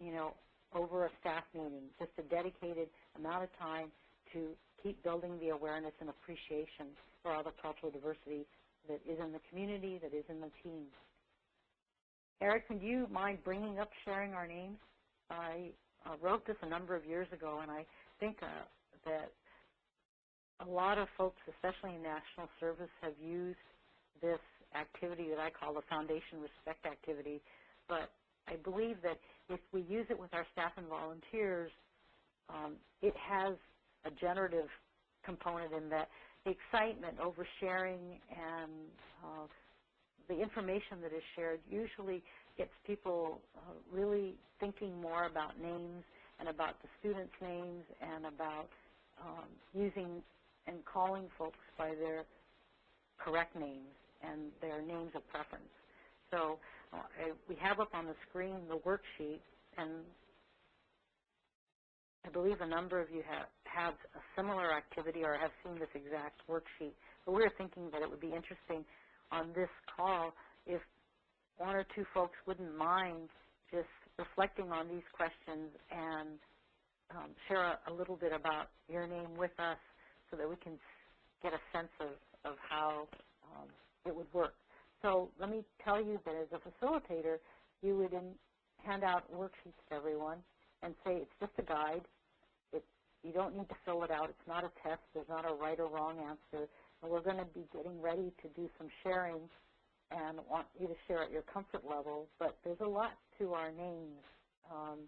you know, over a staff meeting, just a dedicated amount of time to keep building the awareness and appreciation for all the cultural diversity that is in the community, that is in the team. Eric, would you mind bringing up sharing our names? I uh, wrote this a number of years ago, and I think uh, that a lot of folks, especially in national service, have used this activity that I call the Foundation Respect activity. But I believe that if we use it with our staff and volunteers, um, it has a generative component in that the excitement over sharing and uh, the information that is shared usually gets people uh, really thinking more about names and about the students' names and about um, using and calling folks by their correct names and their names of preference. So uh, we have up on the screen the worksheet, and I believe a number of you have, have a similar activity or have seen this exact worksheet. But we are thinking that it would be interesting on this call if one or two folks wouldn't mind just reflecting on these questions and um, share a, a, little bit about your name with us so that we can get a sense of, of how um, it would work. So let me tell you that as a facilitator, you would hand out worksheets to everyone and say it's just a guide. It, you don't need to fill it out. It's not a test. There's not a right or wrong answer. And we're going to be getting ready to do some sharing and want you to share at your comfort level. But there's a lot to our names. Um,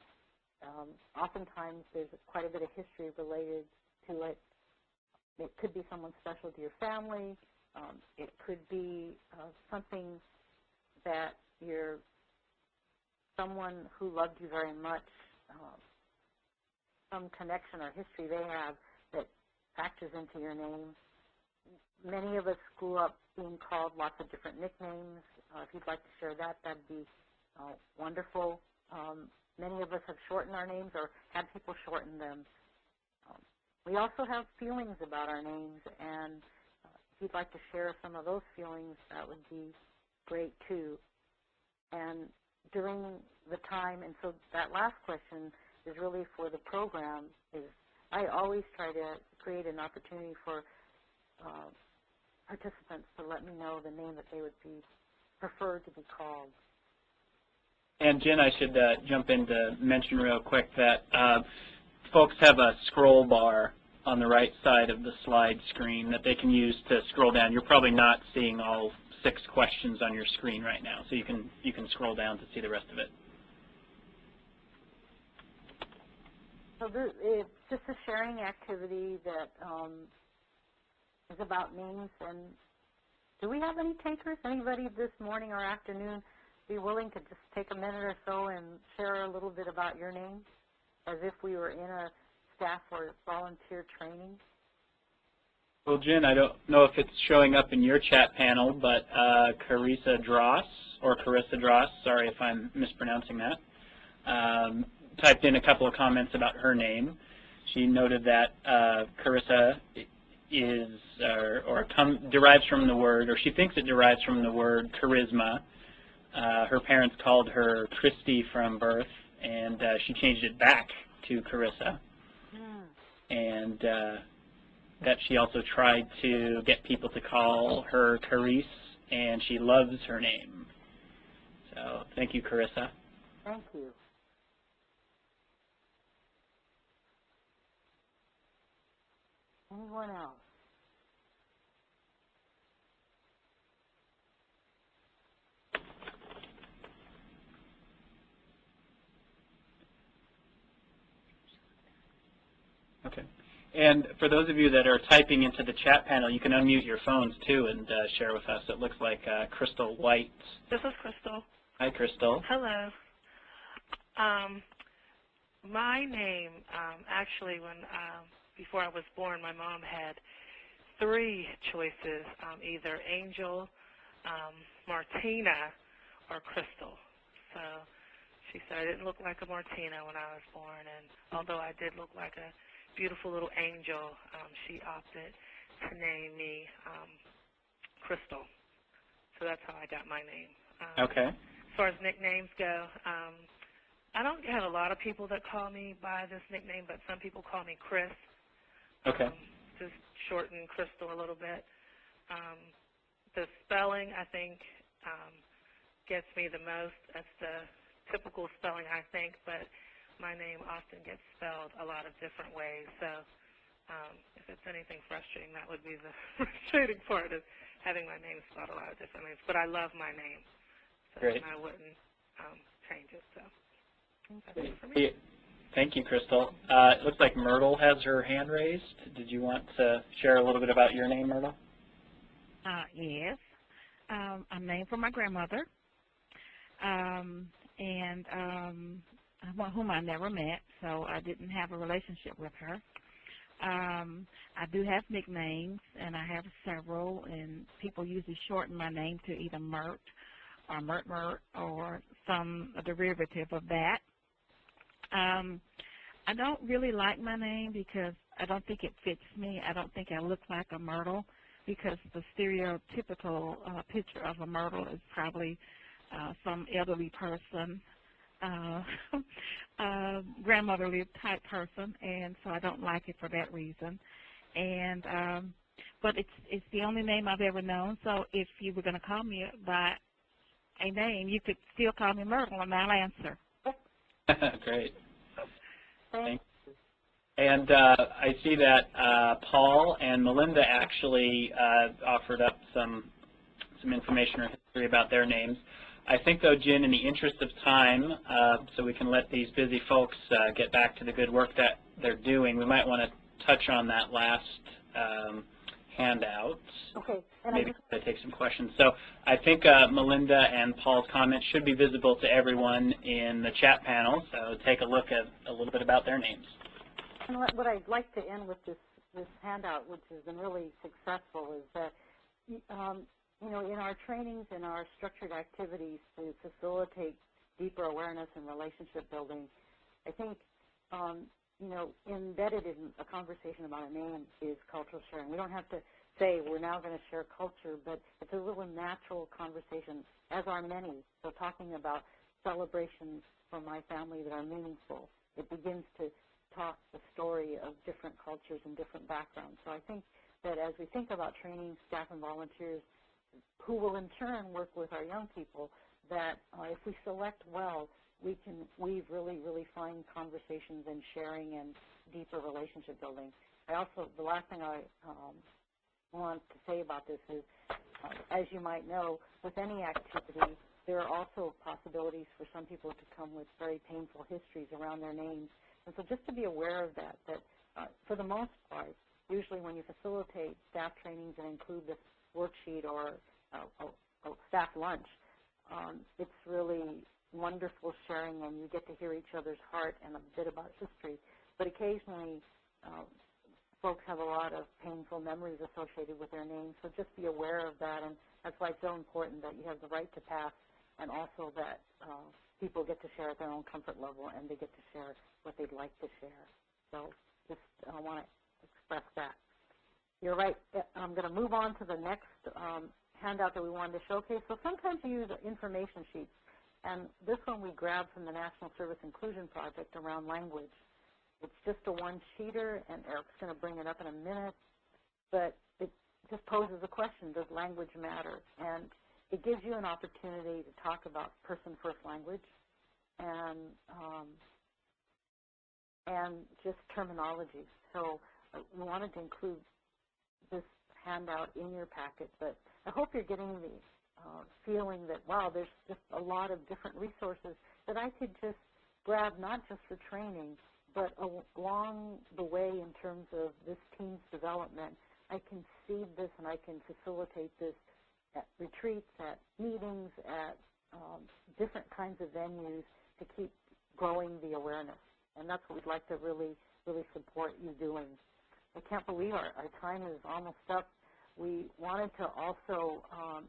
um, oftentimes there's quite a bit of history related to it. It could be someone special to your family. Um, it could be uh, something that you're someone who loved you very much, um, some connection or history they have that factors into your name. Many of us grew up being called lots of different nicknames. Uh, if you'd like to share that, that'd be uh, wonderful. Um, many of us have shortened our names or had people shorten them. Um, we also have feelings about our names, and uh, if you'd like to share some of those feelings, that would be great too. And during the time, and so that last question is really for the program, is I always try to create an opportunity for uh, participants to let me know the name that they would be preferred to be called. And Jen, I should uh, jump in to mention real quick that uh, folks have a scroll bar on the right side of the slide screen that they can use to scroll down. You're probably not seeing all six questions on your screen right now, so you can you can scroll down to see the rest of it. So this, it's just a sharing activity that um, is about names. And do we have any takers? Anybody this morning or afternoon be willing to just take a minute or so and share a little bit about your name, as if we were in a staff or volunteer training? Well, Jen, I don't know if it's showing up in your chat panel, but uh, Carissa Dross, or Carissa Dross, sorry if I'm mispronouncing that, um, typed in a couple of comments about her name. She noted that uh, Carissa is, or, or come, derives from the word, or she thinks it derives from the word charisma. Uh, her parents called her Christy from birth, and uh, she changed it back to Carissa. Hmm. And uh, that she also tried to get people to call her Carice, and she loves her name. So thank you, Carissa. Thank you. Anyone else? Okay. And for those of you that are typing into the chat panel, you can unmute your phones too and uh, share with us. It looks like uh, Crystal White. This is Crystal. Hi, Crystal. Hello. Um, my name, um, actually, when um, before I was born, my mom had three choices: um, either Angel, um, Martina, or Crystal. So she said I didn't look like a Martina when I was born, and although I did look like a beautiful little angel, um, she opted to name me um, Crystal. So that's how I got my name. Um, Okay. as far as nicknames go, um, I don't have a lot of people that call me by this nickname, but some people call me Chris. Okay. Um, just shorten Crystal a little bit. Um, the spelling, I think, um, gets me the most. That's the typical spelling, I think, but my name often gets spelled a lot of different ways. So um, if it's anything frustrating, that would be the frustrating part of having my name spelled a lot of different ways. But I love my name, so Great. I wouldn't um, change it. So that's it for me. Thank you, Crystal. Uh, it looks like Myrtle has her hand raised. Did you want to share a little bit about your name, Myrtle? Uh, yes. Um, I'm named for my grandmother, um, and um, wh- whom I never met, so I didn't have a relationship with her. Um, I do have nicknames, and I have several, and people usually shorten my name to either Mert or Mert Mert or some derivative of that. Um, I don't really like my name because I don't think it fits me. I don't think I look like a Myrtle because the stereotypical uh, picture of a Myrtle is probably uh, some elderly person, uh, uh, grandmotherly type person, and so I don't like it for that reason. And um, but it's it's the only name I've ever known. So if you were going to call me by a name, you could still call me Myrtle and I'll answer. Great. Thanks. And uh, I see that uh, Paul and Melinda actually uh, offered up some some information or history about their names. I think, though, Jen, in the interest of time, uh, so we can let these busy folks uh, get back to the good work that they're doing, we might want to touch on that last um, handout. Okay, and I Maybe just, I take some questions. So I think uh, Melinda and Paul's comments should be visible to everyone in the chat panel, so take a look at a little bit about their names. and what, what I'd like to end with this, this handout, which has been really successful, is that, um, you know, in our trainings and our structured activities to facilitate deeper awareness and relationship building, I think, um, you know, embedded in a conversation about a name is cultural sharing. We don't have to say we're now going to share culture, but it's a little natural conversation, as are many. So talking about celebrations for my family that are meaningful, it begins to talk the story of different cultures and different backgrounds. So I think that as we think about training staff and volunteers, who will in turn work with our young people, that uh, if we select well, we can weave really, really fine conversations and sharing and deeper relationship building. I also, the last thing I um, want to say about this is, uh, as you might know, with any activity, there are also possibilities for some people to come with very painful histories around their names. And so just to be aware of that, that uh, for the most part, usually when you facilitate staff trainings and include this worksheet or uh, a, a staff lunch, um, it's really wonderful sharing and you get to hear each other's heart and a bit about history. But occasionally, uh, folks have a lot of painful memories associated with their names, so just be aware of that. And that's why it's so important that you have the right to pass and also that uh, people get to share at their own comfort level and they get to share what they'd like to share. So just uh, want to express that. You're right. Uh, I'm going to move on to the next um, handout that we wanted to showcase. So sometimes you use information sheets, and this one we grabbed from the National Service Inclusion Project around language. It's just a one-sheeter, and Eric's going to bring it up in a minute, but it just poses a question, does language matter? And it gives you an opportunity to talk about person-first language and um, and just terminology. So uh, we wanted to include handout in your packet, but I hope you're getting the uh, feeling that, wow, there's just a lot of different resources that I could just grab not just for training, but along the way in terms of this team's development. I can seed this and I can facilitate this at retreats, at meetings, at um, different kinds of venues to keep growing the awareness. And that's what we'd like to really, really support you doing. I can't believe our, our time is almost up. We wanted to also um,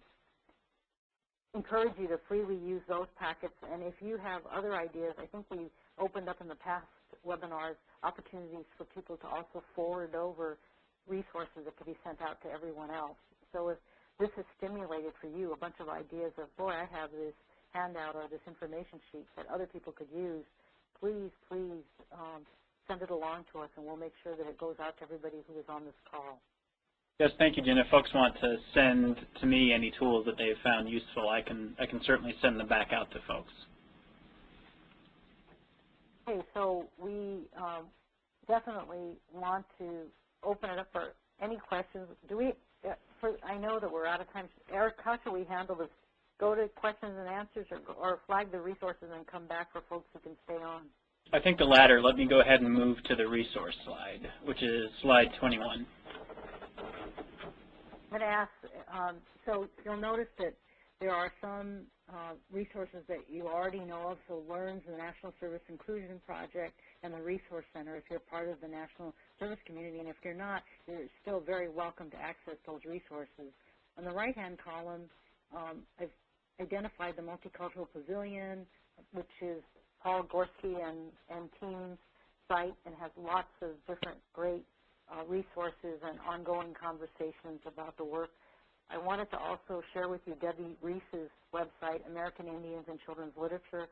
encourage you to freely use those packets. And if you have other ideas, I think we opened up in the past webinars opportunities for people to also forward over resources that could be sent out to everyone else. So if this has stimulated for you a bunch of ideas of, boy, I have this handout or this information sheet that other people could use, please, please um, send it along to us, and we'll make sure that it goes out to everybody who is on this call. Yes, thank you, Jen. If folks want to send to me any tools that they've found useful, I can I can certainly send them back out to folks. Okay, so we um, definitely want to open it up for any questions. Do we? Uh, for, I know that we're out of time. Eric, how should we handle this? Go to questions and answers, or, or flag the resources and come back for folks who can stay on. I think the latter. Let me go ahead and move to the resource slide, which is slide 21. I'm going to ask, um, so you'll notice that there are some uh, resources that you already know of, so LEARNS, the National Service Inclusion Project, and the Resource Center if you're part of the National Service Community, and if you're not, you're still very welcome to access those resources. On the right-hand column, um, I've identified the Multicultural Pavilion, which is Paul Gorski and, and team's site and has lots of different great uh, resources and ongoing conversations about the work. I wanted to also share with you Debbie Reese's website, American Indians and Children's Literature.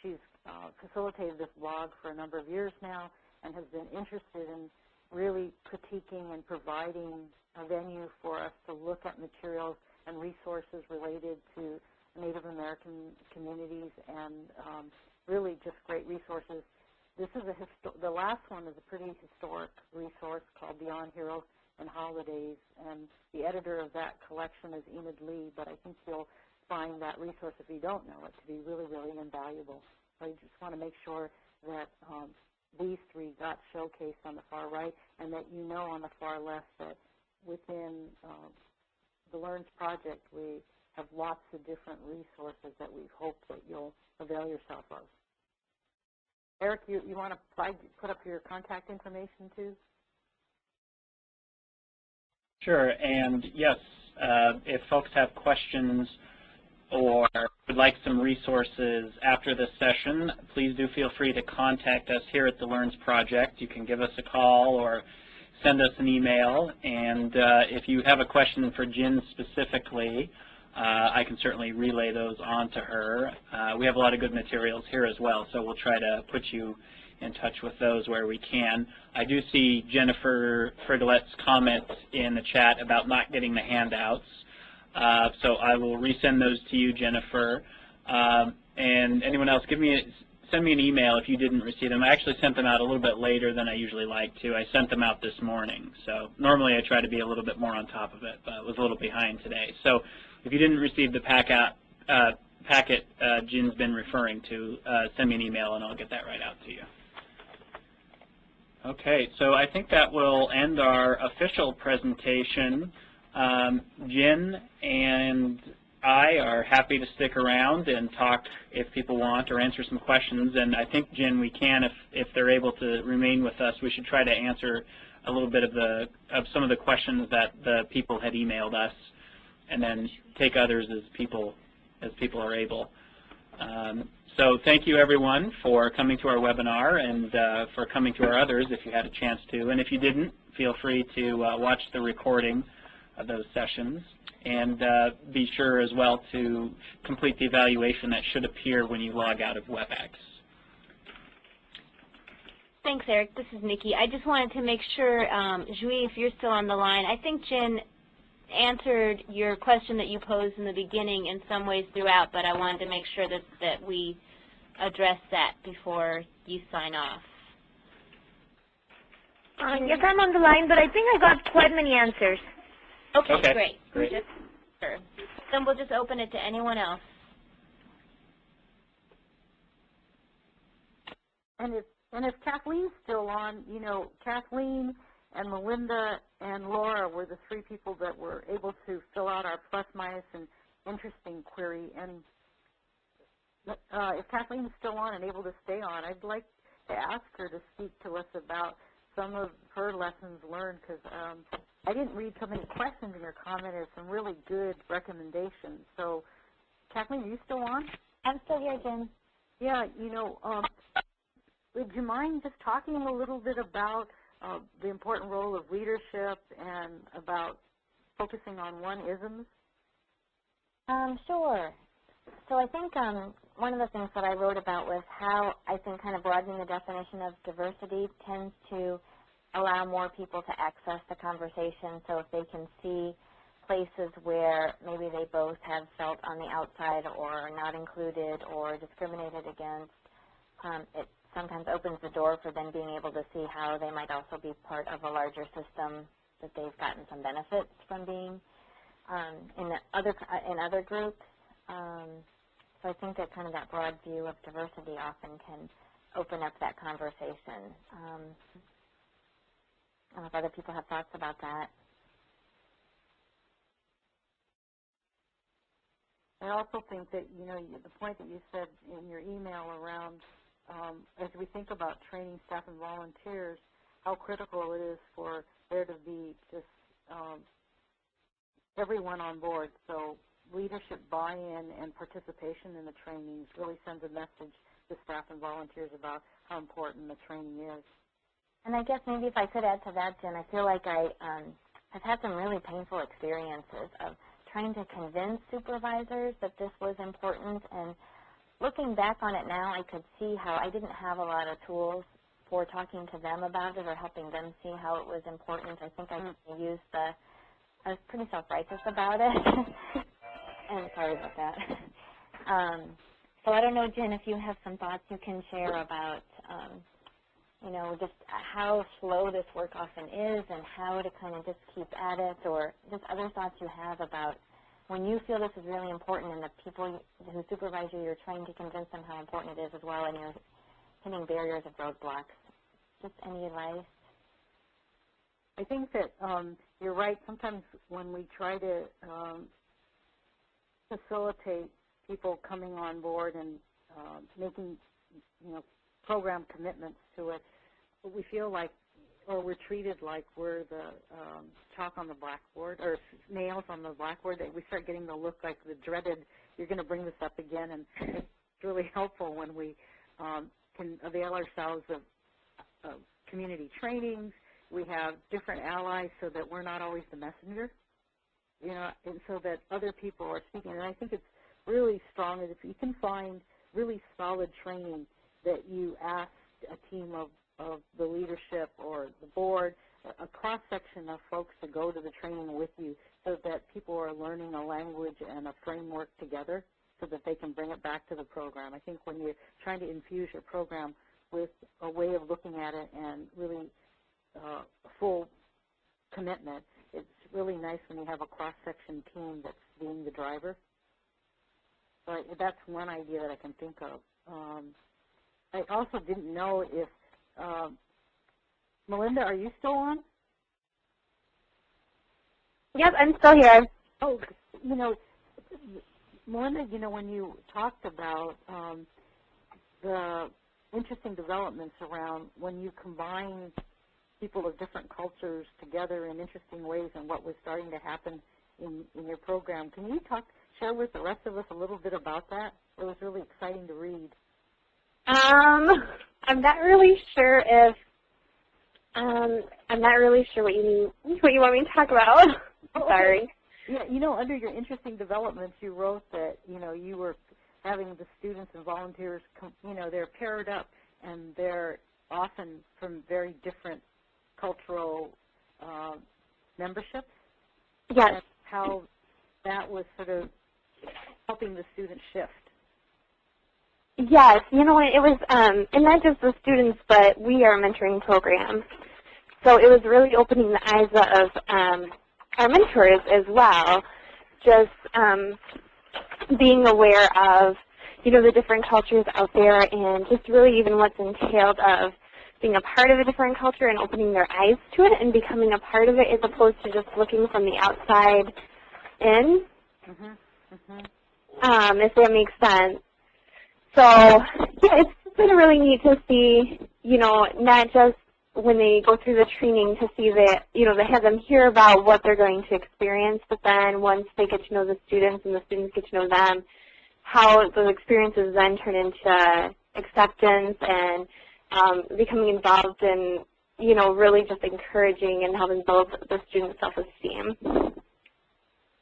She's uh, facilitated this blog for a number of years now and has been interested in really critiquing and providing a venue for us to look at materials and resources related to Native American communities and um, really just great resources. This is a the last one is a pretty historic resource called Beyond Heroes and Holidays, and the editor of that collection is Enid Lee, but I think you'll find that resource, if you don't know it, to be really, really invaluable. So I just want to make sure that um, these three got showcased on the far right, and that you know on the far left that within uh, the LEARNS project, we have lots of different resources that we hope that you'll avail yourself of. Eric, you, you want to put up your contact information too? Sure, and yes, uh, if folks have questions or would like some resources after this session, please do feel free to contact us here at the LEARNS Project. You can give us a call or send us an email, and uh, if you have a question for Jen specifically, I can certainly relay those on to her. Uh, we have a lot of good materials here as well, so we'll try to put you in touch with those where we can. I do see Jennifer Frigolette's comments in the chat about not getting the handouts. Uh, so I will resend those to you, Jennifer. Um, and anyone else, give me a, send me an email if you didn't receive them. I actually sent them out a little bit later than I usually like to. I sent them out this morning. So normally I try to be a little bit more on top of it, but I was a little behind today. So if you didn't receive the packet, uh, packet uh, Jen's been referring to, uh, send me an email and I'll get that right out to you. Okay, so I think that will end our official presentation. Um, Jen and I are happy to stick around and talk if people want or answer some questions. And I think, Jin, we can, if, if they're able to remain with us, we should try to answer a little bit of the of some of the questions that the people had emailed us and then take others as people as people are able. Um, so thank you everyone for coming to our webinar and uh, for coming to our others if you had a chance to. And if you didn't, feel free to uh, watch the recording of those sessions. And uh, be sure as well to complete the evaluation that should appear when you log out of WebEx. Thanks, Eric. This is Nikki. I just wanted to make sure, um, Jui, if you're still on the line, I think Jen answered your question that you posed in the beginning in some ways throughout, but I wanted to make sure that, that we address that before you sign off. Uh, yes, I'm on the line, but I think I got quite many answers. Okay, okay. great. great. Just, sure. Then we'll just open it to anyone else. And if and if Kathleen's still on, you know, Kathleen and Melinda and Laura were the three people that were able to fill out our plus, minus, and interesting query. And uh, if Kathleen is still on and able to stay on, I'd like to ask her to speak to us about some of her lessons learned because um, I didn't read so many questions in your comment as some really good recommendations. So, Kathleen, are you still on? I'm still here, Jen. Yeah, you know, um, would you mind just talking a little bit about uh, the important role of leadership and about focusing on one isms? Um, sure. So I think um, one of the things that I wrote about was how I think kind of broadening the definition of diversity tends to allow more people to access the conversation. So if they can see places where maybe they both have felt on the outside or not included or discriminated against, um, it sometimes opens the door for them being able to see how they might also be part of a larger system that they've gotten some benefits from being um, in other in other groups. Um, so I think that kind of that broad view of diversity often can open up that conversation. Um, I don't know if other people have thoughts about that. I also think that, you know, the point that you said in your email around um, as we think about training staff and volunteers, how critical it is for there to be just um, everyone on board. So leadership buy-in and participation in the trainings really sends a message to staff and volunteers about how important the training is. And I guess maybe if I could add to that, Jen, I feel like I um, have had some really painful experiences of trying to convince supervisors that this was important and looking back on it now, I could see how I didn't have a lot of tools for talking to them about it or helping them see how it was important. I think I mm. used the, I was pretty self-righteous about it. and sorry about that. Um, so I don't know, Jen, if you have some thoughts you can share about, um, you know, just how slow this work often is and how to kind of just keep at it or just other thoughts you have about when you feel this is really important and the people who supervise you, you're trying to convince them how important it is as well and you're hitting barriers of roadblocks. Just any advice? I think that um, you're right. Sometimes when we try to um, facilitate people coming on board and uh, making, you know, program commitments to it, we feel like, or we're treated like we're the um, chalk on the blackboard, or nails on the blackboard, that we start getting the look like the dreaded, you're going to bring this up again, and it's really helpful when we um, can avail ourselves of, of community trainings, we have different allies so that we're not always the messenger, you know, and so that other people are speaking. And I think it's really strong that if you can find really solid training that you ask a team of, of the leadership or the board, a cross-section of folks to go to the training with you so that people are learning a language and a framework together so that they can bring it back to the program. I think when you're trying to infuse your program with a way of looking at it and really uh, full commitment, it's really nice when you have a cross-section team that's being the driver. But that's one idea that I can think of. Um, I also didn't know if, uh, Melinda, are you still on? Yep, I'm still here. Oh, you know, Melinda, you know, when you talked about um, the interesting developments around when you combine people of different cultures together in interesting ways and what was starting to happen in, in your program. Can you talk, share with the rest of us a little bit about that? It was really exciting to read. Um, I'm not really sure if, um, I'm not really sure what you what you want me to talk about. Oh. Sorry. Yeah, you know, under your interesting developments, you wrote that, you know, you were having the students and volunteers, come, you know, they're paired up and they're often from very different cultural uh, memberships. Yes. And how that was sort of helping the students shift. Yes, you know, it was, um, and not just the students, but we are a mentoring program. So it was really opening the eyes of um, our mentors as well, just um, being aware of, you know, the different cultures out there and just really even what's entailed of being a part of a different culture and opening their eyes to it and becoming a part of it as opposed to just looking from the outside in, Mm-hmm. Mm-hmm. um, if that makes sense. So, yeah, it's been really neat to see, you know, not just when they go through the training to see that, you know, they have them hear about what they're going to experience, but then once they get to know the students and the students get to know them, how those experiences then turn into acceptance and um, becoming involved in, you know, really just encouraging and helping build the student self-esteem.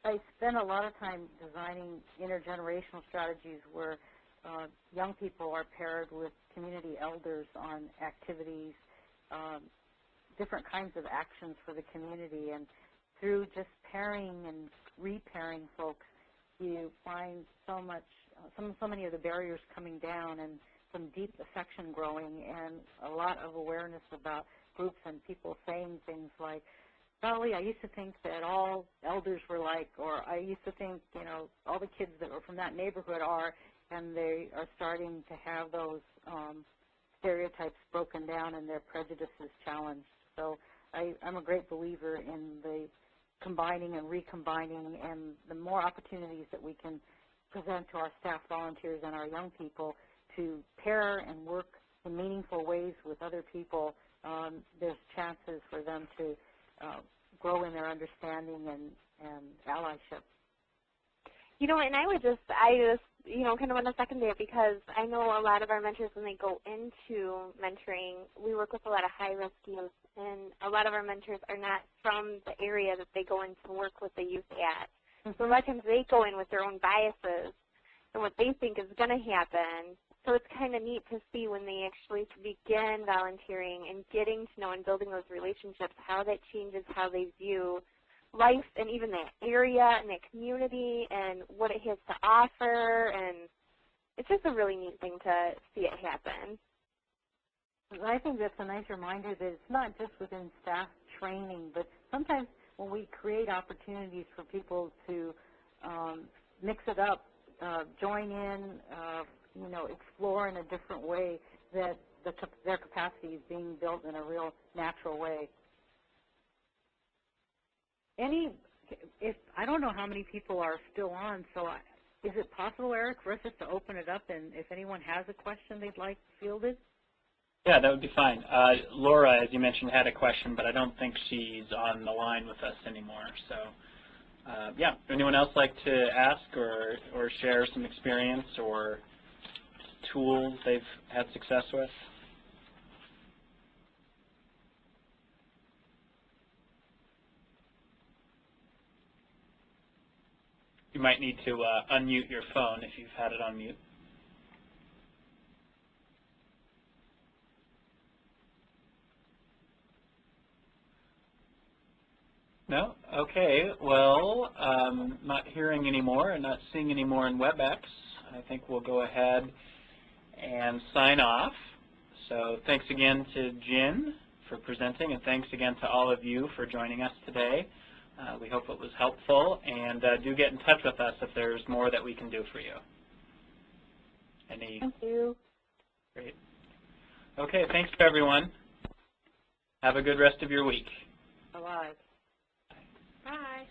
I spent a lot of time designing intergenerational strategies where uh, young people are paired with community elders on activities, um, different kinds of actions for the community. And through just pairing and repairing folks, you find so much, uh, some, so many of the barriers coming down and some deep affection growing and a lot of awareness about groups and people saying things like, golly, I used to think that all elders were like, or I used to think, you know, all the kids that were from that neighborhood are, and they are starting to have those um, stereotypes broken down and their prejudices challenged. So I, I'm a great believer in the combining and recombining and the more opportunities that we can present to our staff volunteers and our young people to pair and work in meaningful ways with other people, um, there's chances for them to uh, grow in their understanding and, and allyship. You know, and I would just, I just, you know, kind of on to second that because I know a lot of our mentors when they go into mentoring, we work with a lot of high-risk youth, and a lot of our mentors are not from the area that they go in to work with the youth at. So a mm-hmm. lot of times they go in with their own biases and what they think is going to happen. So it's kind of neat to see when they actually begin volunteering and getting to know and building those relationships, how that changes how they view life and even that area and that community and what it has to offer and it's just a really neat thing to see it happen. I think that's a nice reminder that it's not just within staff training, but sometimes when we create opportunities for people to um, mix it up, uh, join in, uh, you know, explore in a different way, that the, their capacity is being built in a real natural way. Any, if I don't know how many people are still on, so I, is it possible, Eric, for us just to open it up and if anyone has a question they'd like fielded? Yeah, that would be fine. Uh, Laura, as you mentioned, had a question, but I don't think she's on the line with us anymore. So, uh, yeah, anyone else like to ask or, or share some experience or tools they've had success with? You might need to uh, unmute your phone if you've had it on mute. No? Okay. Well, um, not hearing any more and not seeing any more in WebEx, I think we'll go ahead and sign off. So thanks again to Jen for presenting, and thanks again to all of you for joining us today. Uh, we hope it was helpful, and uh, do get in touch with us if there's more that we can do for you. Any? Thank you. Great. Okay, thanks to everyone. Have a good rest of your week. Alive. Bye.